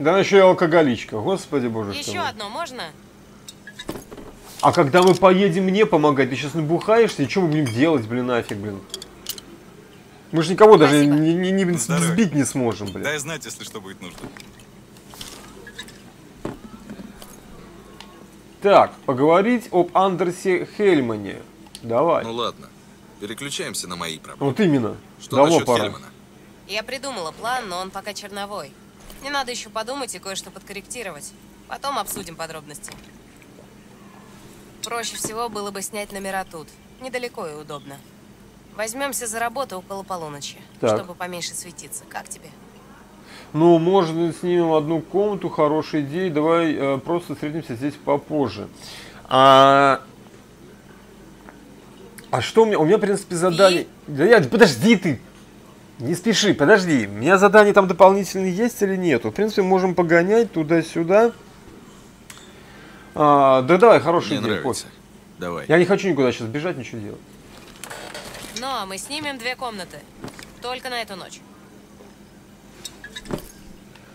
Да она еще и алкоголичка. Господи боже, что Еще одно можно? А когда мы поедем мне помогать, ты сейчас набухаешься, и что мы будем делать, блин, нафиг, блин? Мы же никого даже Спасибо. не, не- не Здоровья. сбить не сможем, блин. Дай знать, если что будет нужно. Так, поговорить об Андерсе Хельмане. Давай. Ну ладно, переключаемся на мои проблемы. вот именно. Что Давно насчет пора. Хельмана? Я придумала план, но он пока черновой. Мне надо еще подумать и кое-что подкорректировать. Потом обсудим подробности. Проще всего было бы снять номера тут. Недалеко и удобно. Возьмемся за работу около полуночи, Так. чтобы поменьше светиться. Как тебе? Ну, можно снимем одну комнату, хорошая идея. Давай э, просто встретимся здесь попозже. А, а что у меня? У меня, в принципе, задание. Да я, подожди ты! Не спеши, подожди. У меня задание там дополнительные есть или нет? В принципе, можем погонять туда-сюда. А, да давай, хорошая Мне идея, нравится. пофиг. Давай. Я не хочу никуда сейчас бежать, ничего делать. Ну, а мы снимем две комнаты. Только на эту ночь.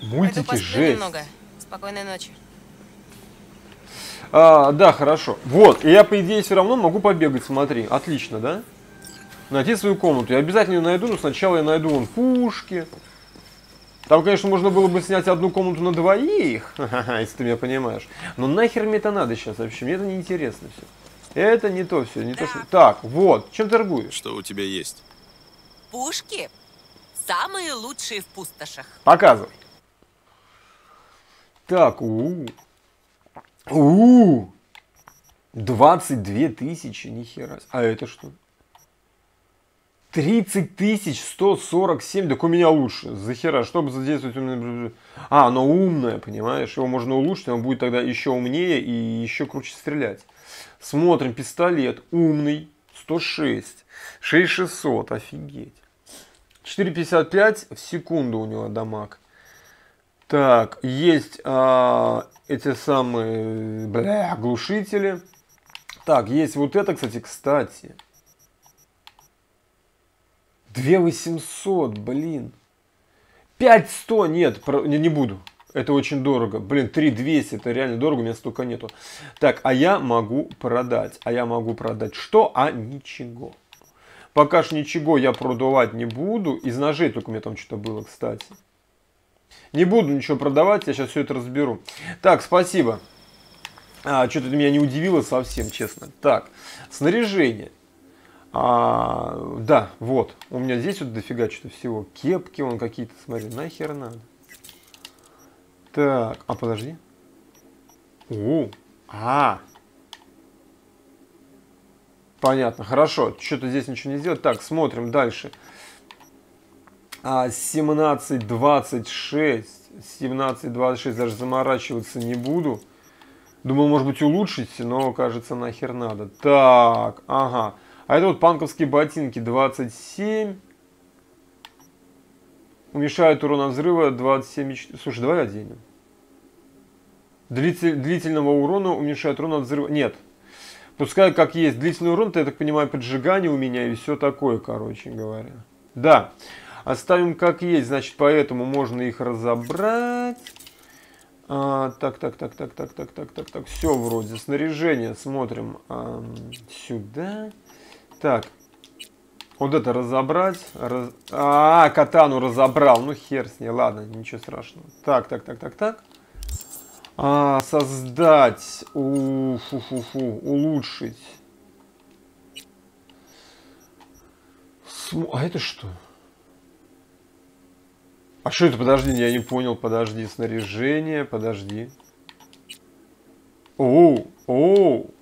Мультики, жесть. немного. Спокойной ночи. А, да, хорошо. Вот, и я, по идее, все равно могу побегать, смотри. Отлично, да? Найти свою комнату. Я обязательно ее найду, но сначала я найду вон пушки. Там, конечно, можно было бы снять одну комнату на двоих, [laughs] если ты меня понимаешь. Но нахер мне это надо сейчас вообще? Мне это не интересно все. Это не то все, не то что... Так, вот, чем торгуешь? Что у тебя есть? Пушки самые лучшие в пустошах. Показывай. Так, у у 22 тысячи, нихера. А это что? 30 тысяч 147, так у меня лучше. Захера, чтобы задействовать умное... А, оно умное, понимаешь? Его можно улучшить, он будет тогда еще умнее и еще круче стрелять. Смотрим, пистолет умный, 106, 6600, офигеть. 4,55 в секунду у него дамаг. Так, есть а, эти самые бля, глушители. Так, есть вот это, кстати, кстати. 2800, блин. 5100, нет, про- не, не буду. Это очень дорого. Блин, 3200, это реально дорого, у меня столько нету. Так, а я могу продать. А я могу продать что? А ничего. Пока ж ничего я продавать не буду. Из ножей только у меня там что-то было, кстати. Не буду ничего продавать, я сейчас все это разберу. Так, спасибо. А, что-то меня не удивило совсем, честно. Так, снаряжение. А, да, вот. У меня здесь вот дофига что-то всего. Кепки вон какие-то, смотри, нахер надо. Так, а подожди. О, а. Понятно, хорошо. Что-то здесь ничего не сделать. Так, смотрим дальше. А, 17, 26. 17, 26 даже заморачиваться не буду. Думал, может быть, улучшить, но, кажется, нахер надо. Так, ага. А это вот панковские ботинки 27. Уменьшает урон от взрыва 27. Слушай, давай оденем. Длитель, длительного урона уменьшает урон от взрыва. Нет. Пускай как есть. Длительный урон, это, я так понимаю, поджигание у меня и все такое, короче говоря. Да. Оставим как есть, значит, поэтому можно их разобрать. А, так, так, так, так, так, так, так, так, так, все вроде. Снаряжение смотрим а, сюда. Так, вот это разобрать. Раз... А, катану разобрал. Ну хер с ней, ладно, ничего страшного. Так, так, так, так, так. А, создать. У, фу, фу, улучшить. См... А это что? А что это? Подожди, я не понял. Подожди. Снаряжение. Подожди. Оу, оу.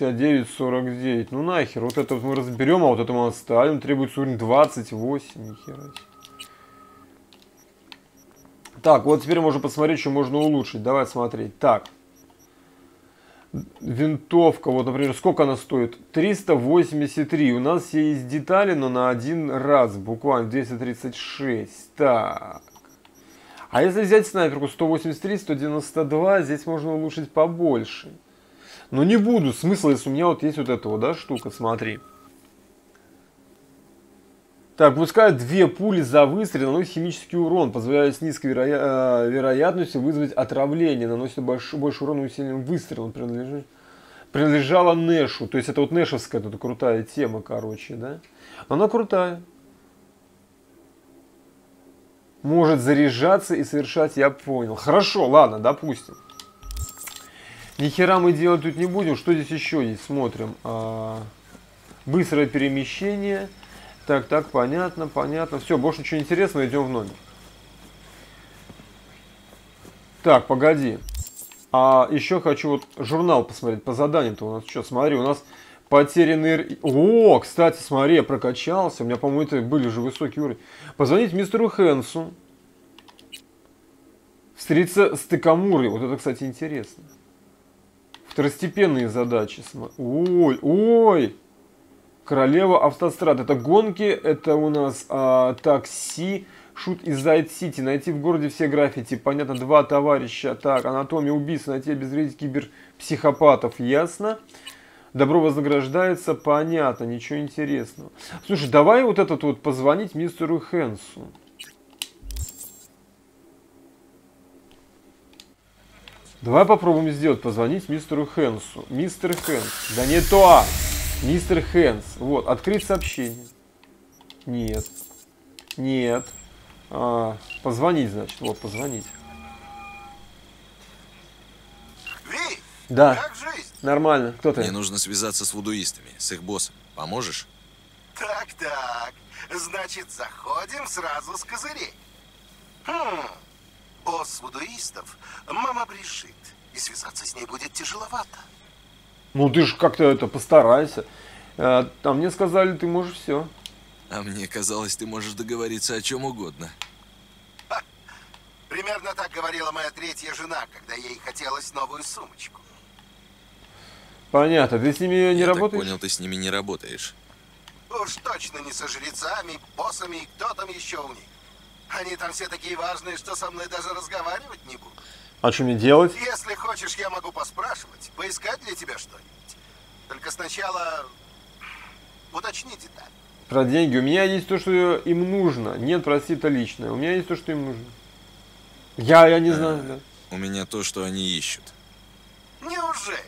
69-49. Ну нахер. Вот это вот мы разберем, а вот это мы оставим. Требуется уровень 28. Нихера. Так, вот теперь можно посмотреть, что можно улучшить. Давай смотреть. Так. Винтовка, вот, например, сколько она стоит? 383. У нас есть детали, но на один раз, буквально 236. Так. А если взять снайперку 183, 192, здесь можно улучшить побольше. Но не буду, смысл, если у меня вот есть вот эта вот, да, штука, смотри. Так, выпускает две пули за выстрел, наносит химический урон, позволяет с низкой вероя... Э, вероятностью вызвать отравление, наносит больше, больше урона усиленным выстрелом, принадлежит... принадлежала Нэшу. То есть это вот Нэшевская, тут крутая тема, короче, да? Она крутая. Может заряжаться и совершать, я понял. Хорошо, ладно, допустим. Ни хера мы делать тут не будем. Что здесь еще есть? Смотрим. А... Быстрое перемещение. Так, так, понятно, понятно. Все, больше ничего интересного, идем в номер. Так, погоди. А еще хочу вот журнал посмотреть по заданиям-то у нас что, смотри, у нас потерянный... О, кстати, смотри, я прокачался. У меня, по-моему, это были же высокие уровни. Позвонить мистеру Хэнсу. Встретиться с Тыкамурой. Вот это, кстати, интересно. Второстепенные задачи. Ой, ой. Королева автострад. Это гонки, это у нас а, такси, шут из Найт-Сити. Найти в городе все граффити. Понятно, два товарища. Так, анатомия убийства, найти обезвредить киберпсихопатов. Ясно. Добро вознаграждается, понятно, ничего интересного. Слушай, давай вот этот вот позвонить мистеру Хэндсу. Давай попробуем сделать, позвонить мистеру Хэндсу. Мистер Хэндс. Да не то! Мистер Хэндс. Вот, открыть сообщение. Нет. Нет. А, позвонить, значит. Вот, позвонить. Ви, Да, как жизнь? нормально. Кто ты? Мне нужно связаться с вудуистами, с их боссом. Поможешь? Так-так. Значит, заходим сразу с козырей. Хм. Босс вудуистов — мама Бришит. И связаться с ней будет тяжеловато. Ну ты же как-то это постарайся. А, а мне сказали, ты можешь все. А мне казалось, ты можешь договориться о чем угодно. Примерно так говорила моя третья жена, когда ей хотелось новую сумочку. Понятно. Ты с ними не Я работаешь? так понял, ты с ними не работаешь. Уж точно не со жрецами, боссами и кто там еще у них. Они там все такие важные, что со мной даже разговаривать не будут. А что мне делать? Если хочешь, я могу поспрашивать, поискать для тебя что-нибудь. Только сначала уточни деталь. Про деньги. У меня есть то, что им нужно. Нет, прости, это личное. У меня есть то, что им нужно. Я, я не знаю, да. У меня то, что они ищут. Неужели?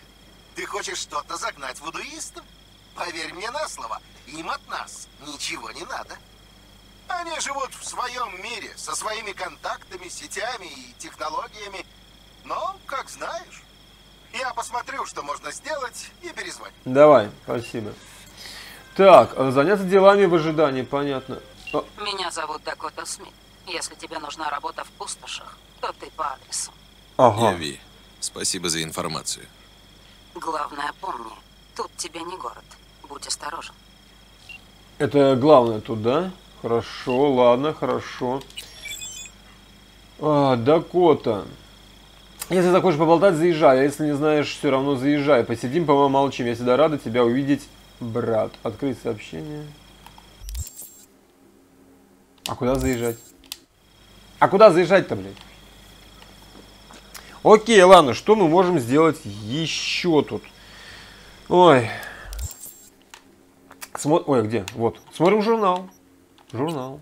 Ты хочешь что-то загнать вудуистам? Поверь мне на слово, им от нас ничего не надо. Они живут в своем мире, со своими контактами, сетями и технологиями. Но, как знаешь, я посмотрю, что можно сделать, и перезвоню. Давай, спасибо. Так, а заняться делами в ожидании, понятно. А, Меня зовут Дакота Смит. Если тебе нужна работа в пустошах, то ты по адресу. ага. Я Ви. Спасибо за информацию. Главное помни, тут тебе не город. Будь осторожен. Это главное тут, да? Хорошо, ладно, хорошо. А, Дакота. Если захочешь поболтать, заезжай. А если не знаешь, все равно заезжай. Посидим, помолчим. Я всегда рада тебя увидеть, брат. Открыть сообщение. А куда заезжать? А куда заезжать-то, блядь? Окей, ладно, что мы можем сделать еще тут? Ой. Смо... Ой, где? Вот. Смотрим журнал. Журнал.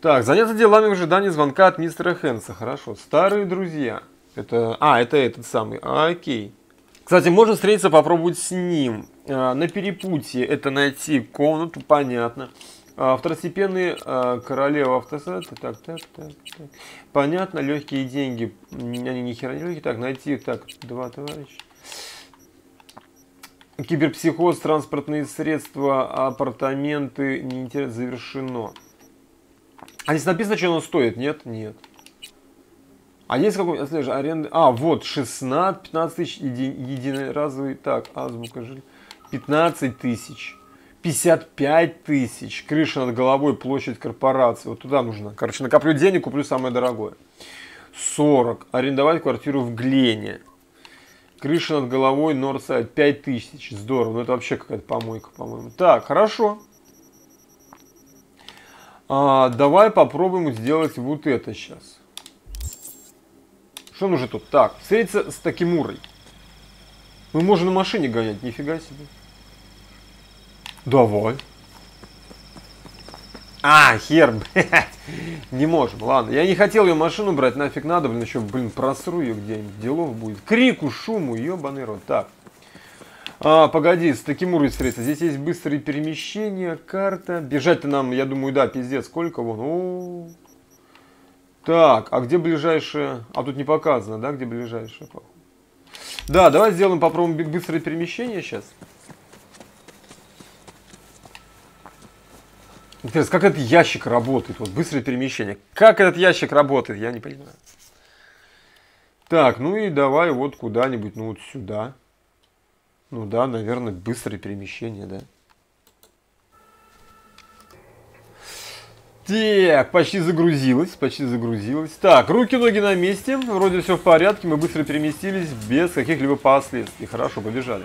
Так, заняться делами в ожидании звонка от мистера Хэнса. Хорошо. Старые друзья. Это... А, это этот самый. А, окей. Кстати, можно встретиться, попробовать с ним. А, на перепутье это найти комнату, понятно. А, второстепенные а, королева автосета. Так, так, так, так. Понятно, легкие деньги. Они ни хера не легкие. Так, найти. Так, два товарища. Киберпсихоз, транспортные средства, апартаменты. Неинтересно, завершено. А здесь написано, что оно стоит? Нет? Нет. А есть какой-нибудь отслеживание аренды? А, вот, 16, 15 тысяч еди, единоразовый. Так, азбука жилья. 15 тысяч. 55 тысяч. Крыша над головой, площадь корпорации. Вот туда нужно. Короче, накоплю денег, куплю самое дорогое. 40. Арендовать квартиру в Глене. Крыша над головой, Норсайд, 5 тысяч. Здорово. Ну это вообще какая-то помойка, по-моему. Так, хорошо. А, давай попробуем сделать вот это сейчас. Что нужно тут? Так, встретиться с Такимурой. Мы можем на машине гонять, нифига себе. Давай. А, хер, [laughs] блядь. Не можем, ладно. Я не хотел ее машину брать, нафиг надо, блин, еще, блин, просру ее где-нибудь. Делов будет. Крику, шуму, ебаный рот. Так. А, погоди, с Такимурой встретиться. Здесь есть быстрые перемещения, карта. Бежать-то нам, я думаю, да, пиздец, сколько вон. О -о -о. Так, а где ближайшее? А тут не показано, да, где ближайшее? Да, давай сделаем, попробуем быстрое перемещение сейчас. Интересно, как этот ящик работает? Вот быстрое перемещение. Как этот ящик работает, я не понимаю. Так, ну и давай вот куда-нибудь, ну вот сюда. Ну да, наверное, быстрое перемещение, да. Так, почти загрузилась, почти загрузилась. Так, руки, ноги на месте. Вроде все в порядке. Мы быстро переместились без каких-либо последствий. Хорошо, побежали.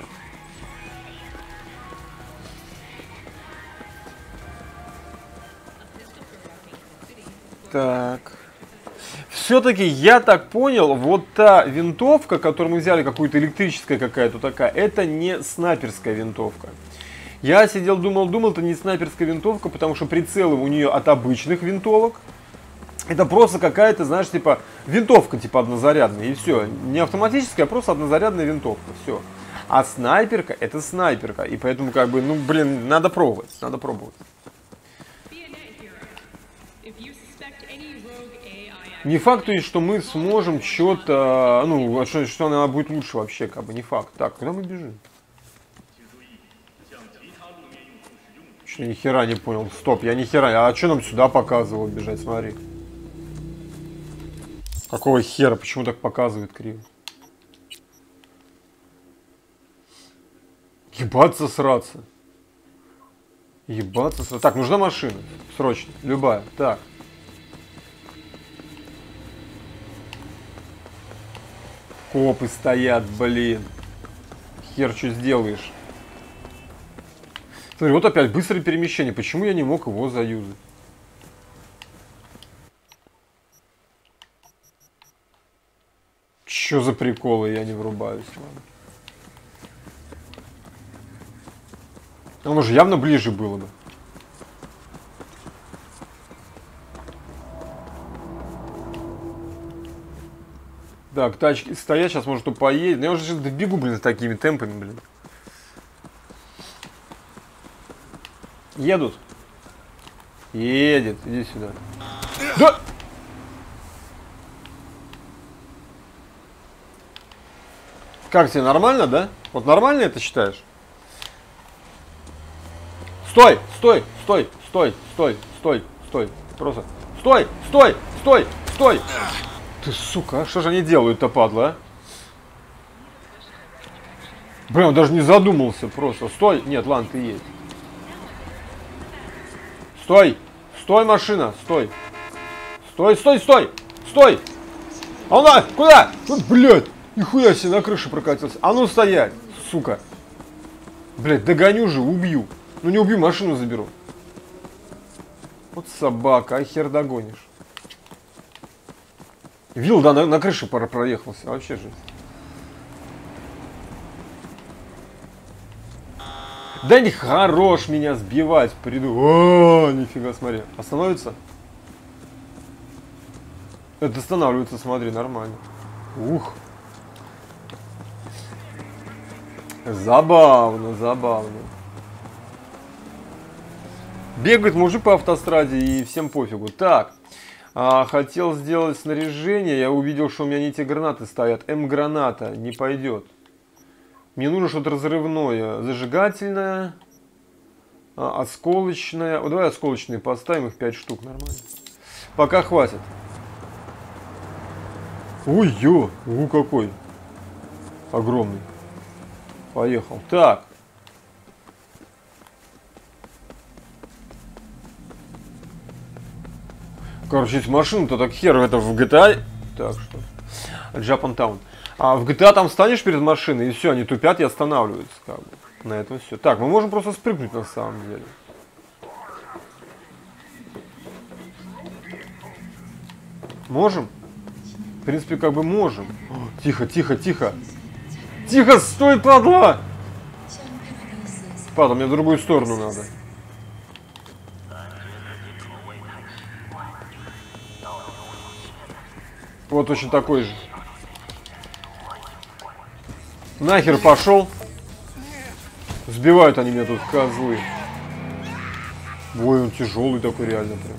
Так. Все-таки, я так понял, вот та винтовка, которую мы взяли, какую-то электрическая какая-то такая, это не снайперская винтовка. Я сидел, думал, думал, это не снайперская винтовка, потому что прицелы у нее от обычных винтовок. Это просто какая-то, знаешь, типа винтовка, типа однозарядная, и все. Не автоматическая, а просто однозарядная винтовка, все. А снайперка это снайперка, и поэтому как бы, ну, блин, надо пробовать, надо пробовать. Не факт, то есть, что мы сможем что-то, ну, что, что она будет лучше вообще, как бы, не факт. Так, куда мы бежим? Что ни хера не понял. Стоп, я ни хера. А что нам сюда показывал бежать? Смотри. Какого хера? Почему так показывает криво? Ебаться сраться. Ебаться сраться. Так, нужна машина. Срочно. Любая. Так. Копы стоят, блин. Хер что сделаешь. Смотри, вот опять быстрое перемещение. Почему я не мог его заюзать? Что за приколы, я не врубаюсь. Ладно. Оно же явно ближе было бы. Так, тачки стоят, сейчас может поедет. Я уже сейчас добегу, блин, с такими темпами, блин. Едут. Едет, иди сюда. Да! Как тебе, нормально, да? Вот нормально это считаешь? Стой, стой, стой, стой, стой, стой, стой. Просто. Стой, стой, стой, стой. Ты, сука, а что же они делают-то, падла, а? Блин, он даже не задумался просто. Стой. Нет, ладно, ты едь. Стой! Стой, машина! Стой! Стой, стой, стой! Стой! А а, куда? Вот, блядь, нихуя себе на крыше прокатился. А ну стоять, сука. Блядь, догоню же, убью. Ну не убью, машину заберу. Вот собака, а хер догонишь. Вил, да, на, на крыше пора проехался. Вообще же. Да не хорош меня сбивать, приду. О, нифига, смотри. Остановится? Это останавливается, смотри, нормально. Ух. Забавно, забавно. Бегает мужик по автостраде и всем пофигу. Так, а, хотел сделать снаряжение, я увидел, что у меня не те гранаты стоят. М-граната, не пойдет. Мне нужно что-то разрывное. Зажигательное, а, осколочное. Вот давай осколочные поставим, их 5 штук, нормально. Пока хватит. Ой, ё, у какой. Огромный. Поехал. Так. Короче, если машина-то так хер это в GTA. Так что. Japan Town. А в GTA там станешь перед машиной, и все, они тупят и останавливаются. Как бы. На этом все. Так, мы можем просто спрыгнуть на самом деле. Можем? В принципе, как бы можем. О, тихо, тихо, тихо. Тихо, стой, падла! Падла, мне в другую сторону надо. Вот точно такой же. Нахер пошел. Сбивают они меня тут, козлы. Ой, он тяжелый такой реально прям.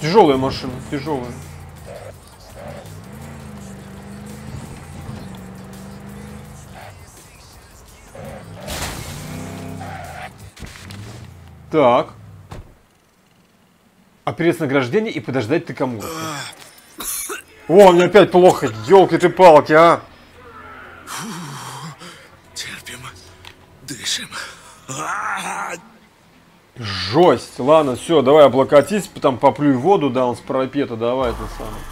Тяжелая машина, тяжелая. Так. А перед награждение и подождать ты кому? О, мне опять плохо, елки ты палки, а! Терпим. Дышим. Жесть. Ладно, все, давай облокотись, там поплюй воду, да, он с парапета, давай это самое.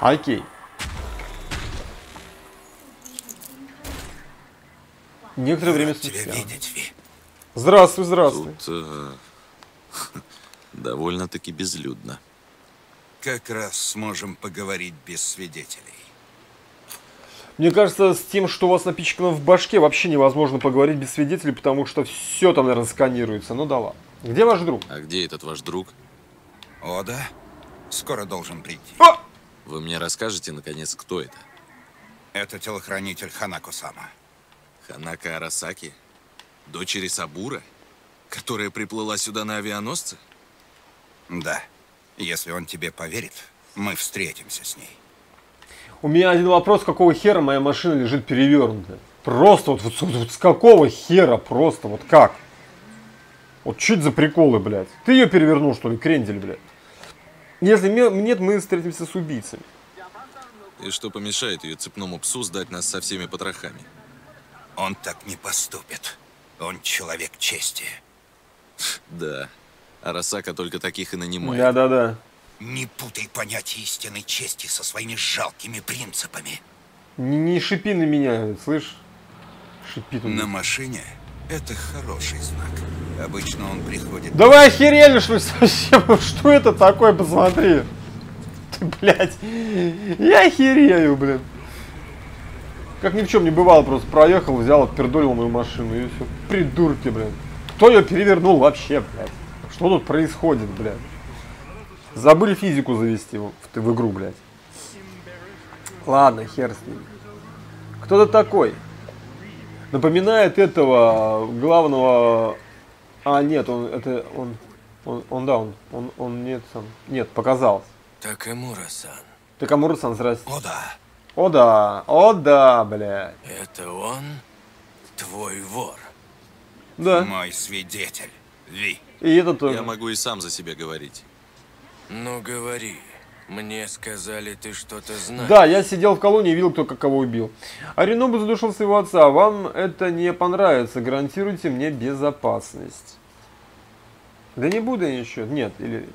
Окей. Некоторое время Тебя спустя. видеть, Ви. Здравствуй, здравствуй. Тут э, [laughs] довольно-таки безлюдно. Как раз сможем поговорить без свидетелей. Мне кажется, с тем, что у вас напичкано в башке, вообще невозможно поговорить без свидетелей, потому что все там, наверное, сканируется. Ну да ладно. Где ваш друг? А где этот ваш друг? О, да? Скоро должен прийти. О! Вы мне расскажете, наконец, кто это? Это телохранитель Ханако-сама. Ханака Арасаки? Дочери Сабура? Которая приплыла сюда на авианосце? Да. Если он тебе поверит, мы встретимся с ней. У меня один вопрос, какого хера моя машина лежит перевернутая? Просто вот, вот, вот с какого хера просто, вот как? Вот чуть за приколы, блядь. Ты ее перевернул, что ли, крендель, блядь? Если нет, мы встретимся с убийцами. И что помешает ее цепному псу сдать нас со всеми потрохами? Он так не поступит. Он человек чести. Да. Арасака только таких и нанимает. Да-да-да. Не путай понятие истинной чести со своими жалкими принципами. Не, не шипи на меня, слышь? Шипит он. На машине это хороший знак. Обычно он приходит... Да вы охерели, что ли, совсем? Что это такое, посмотри. Ты, блядь, я охерею, блин. Как ни в чем не бывало, просто проехал, взял, отпердолил мою машину и все. Придурки, блин. Кто ее перевернул вообще, блядь? Что тут происходит, блядь? Забыли физику завести в, в, игру, блядь. Ладно, хер с ним. Кто ты такой? Напоминает этого главного... А, нет, он, это, он, он, он да, он, он, он нет, сам, нет, показалось. Такамура-сан, Такамура-сан, здрасте. О да, О да, о да, блядь. это он? Твой вор? Да, мой свидетель. Ви. и это тоже. Я могу и сам за себя говорить. Ну говори, Мне сказали, ты что-то знаешь. Да, я сидел в колонии и видел, кто как кого убил. Аринобу задушил своего отца. Вам это не понравится. Гарантируйте мне безопасность. Да не буду я ничего. Нет, или...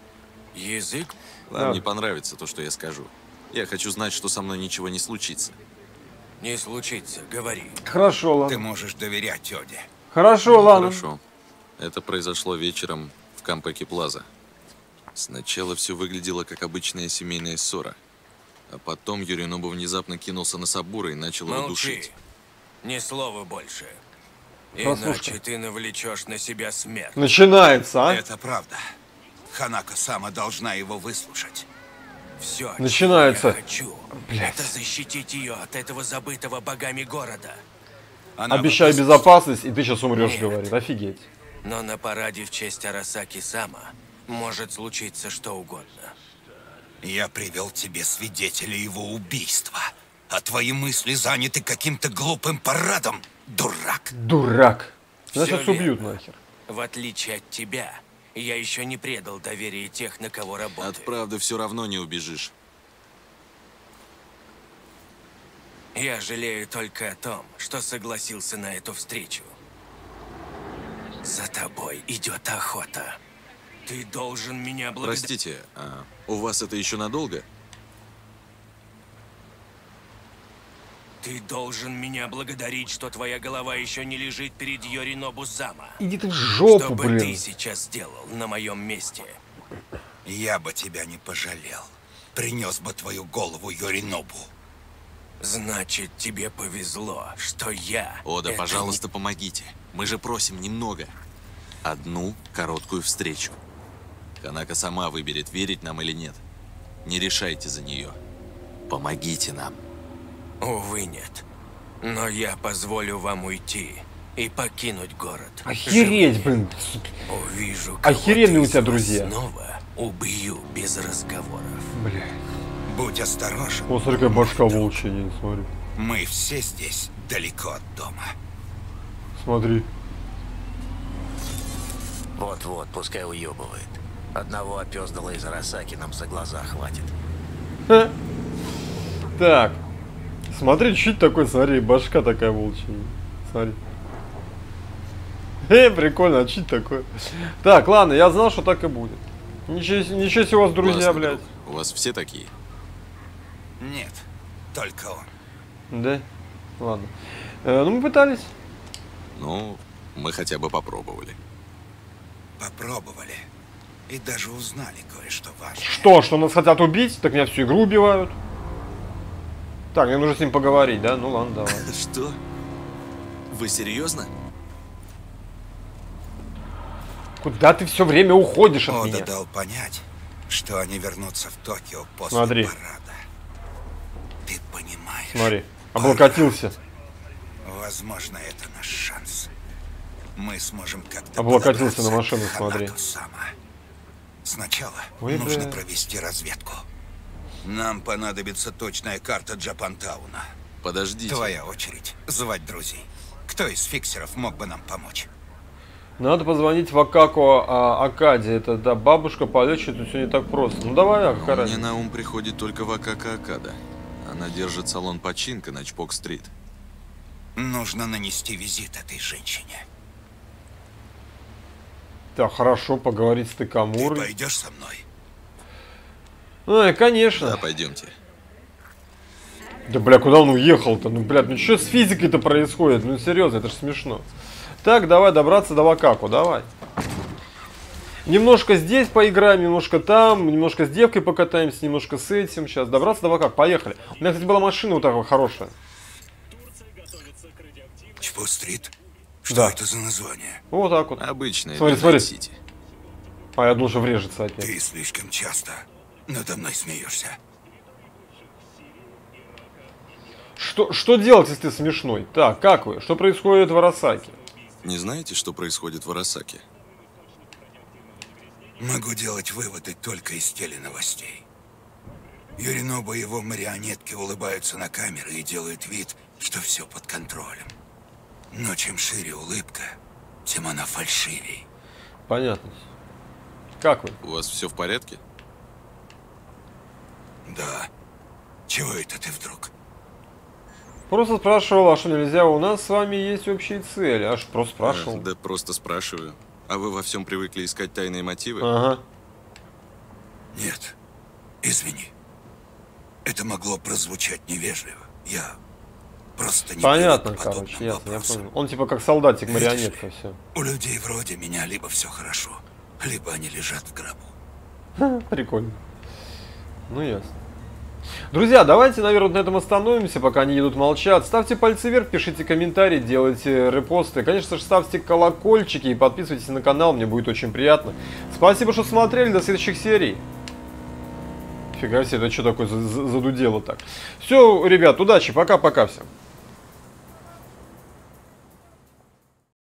Язык? Вам Да. не понравится то, что я скажу. Я хочу знать, что со мной ничего не случится. Не случится, говори. Хорошо, ладно. Ты можешь доверять Теде. Хорошо, ладно. Хорошо. Это произошло вечером в Кампеке Плаза. Сначала все выглядело как обычная семейная ссора. А потом Юринобу внезапно кинулся на Сабура и начал его Молчи. душить. Ни слова больше. Послушай. Иначе ты навлечешь на себя смерть. Начинается, а? Это правда. Ханака сама должна его выслушать. Все, Начинается. я хочу, Блядь. это защитить ее от этого забытого богами города. Она Обещаю бы- безопасность, и ты сейчас умрешь, Нет. говорит. Офигеть. Но на параде в честь Арасаки Сама может случиться что угодно. Я привел тебе свидетеля его убийства. А твои мысли заняты каким-то глупым парадом, дурак. Дурак. Нас Всё сейчас убьют верно. нахер. В отличие от тебя, я еще не предал доверие тех, на кого работаю. От правды все равно не убежишь. Я жалею только о том, что согласился на эту встречу. За тобой идет охота. Ты должен меня благодарить. Простите, а у вас это еще надолго? Ты должен меня благодарить, что твоя голова еще не лежит перед Йоринобу Сама. Иди ты в жопу, Что бы блин. ты сейчас сделал на моем месте? Я бы тебя не пожалел. Принес бы твою голову Йоринобу. Значит, тебе повезло, что я... Ода, это пожалуйста, помогите. Мы же просим немного. Одну короткую встречу. Ханака сама выберет, верить нам или нет. Не решайте за нее. Помогите нам. Увы, нет. Но я позволю вам уйти и покинуть город. Охереть, блин. Увижу Охеренные у тебя друзья. Снова убью без разговоров. Бля. Будь осторожен. Вот смотри, какая башка волчья, не смотри. Мы все здесь далеко от дома. Смотри. Вот-вот, пускай уебывает. Одного опездала из Арасаки нам за глаза хватит. Ха. Так. Смотри, чуть такой, смотри, башка такая волчья. Смотри. Э, прикольно, а чуть такое. Так, ладно, я знал, что так и будет. Ничего, ничего себе у вас друзья, Классно, блядь. друг. У вас все такие? Нет, только он. Да? Ладно. Э, ну, мы пытались. Ну, мы хотя бы попробовали. Попробовали. И даже узнали кое-что важное. Что, что нас хотят убить? Так меня всю игру убивают. Так, мне нужно с ним поговорить, да? Ну ладно, давай. [laughs] Что? Вы серьезно? Куда ты все время уходишь от Ода меня? дал понять, что они вернутся в Токио после Смотри. парада. Ты понимаешь? Смотри, облокотился. Возможно, это наш шанс. Мы сможем как-то Облокотился на машину, смотри. Сначала Ой, нужно бля. провести разведку. Нам понадобится точная карта Джапантауна. Подождите. Твоя очередь звать друзей. Кто из фиксеров мог бы нам помочь? Надо позвонить в Акако а, Акаде. Это да, бабушка полечит, но все не так просто. Ну давай, а, какая Мне на ум приходит только Вакака Акада. Она держит салон починка на Чпок-стрит. Нужно нанести визит этой женщине. Так, хорошо, поговорить с Ты Такамурой. пойдешь со мной? Ой, конечно. Да, пойдемте. Да, бля, куда он уехал-то? Ну, блядь, ну что с физикой-то происходит? Ну, серьезно, это же смешно. Так, давай добраться до Вакаку, давай. Немножко здесь поиграем, немножко там, немножко с девкой покатаемся, немножко с этим. Сейчас добраться до Вакаку, поехали. У меня, кстати, была машина вот такая хорошая. Чпу-стрит? Что Да. это за название? Вот так вот. Обычная Смотри, смотри. А я думал, что врежется от них. Ты слишком часто надо мной смеешься. Что, что делать, если ты смешной? Так, как вы? Что происходит в Арасаке? Не знаете, что происходит в Арасаке? Могу делать выводы только из теленовостей. Юриноба и его марионетки улыбаются на камеры и делают вид, что все под контролем. Но чем шире улыбка, тем она фальшивей. Понятно. Как вы? У вас все в порядке? Да. Чего это ты вдруг? Просто спрашивал, а что нельзя? У нас с вами есть общие цели. Аж просто спрашивал. Э, Да просто спрашиваю. А вы во всем привыкли искать тайные мотивы? Ага. Нет. Извини. Это могло прозвучать невежливо. Я просто не Понятно, короче, ясно, я понял. Он типа как солдатик, марионетка, все. У людей вроде меня либо все хорошо, либо они лежат в гробу. [laughs] Прикольно. Ну ясно. Друзья, давайте, наверное, на этом остановимся, пока они едут молчат. Ставьте пальцы вверх, пишите комментарии, делайте репосты. Конечно же, ставьте колокольчики и подписывайтесь на канал, мне будет очень приятно. Спасибо, что смотрели, до следующих серий. Фига себе, это что такое за- за- задудело так? Все, ребят, удачи, пока-пока всем.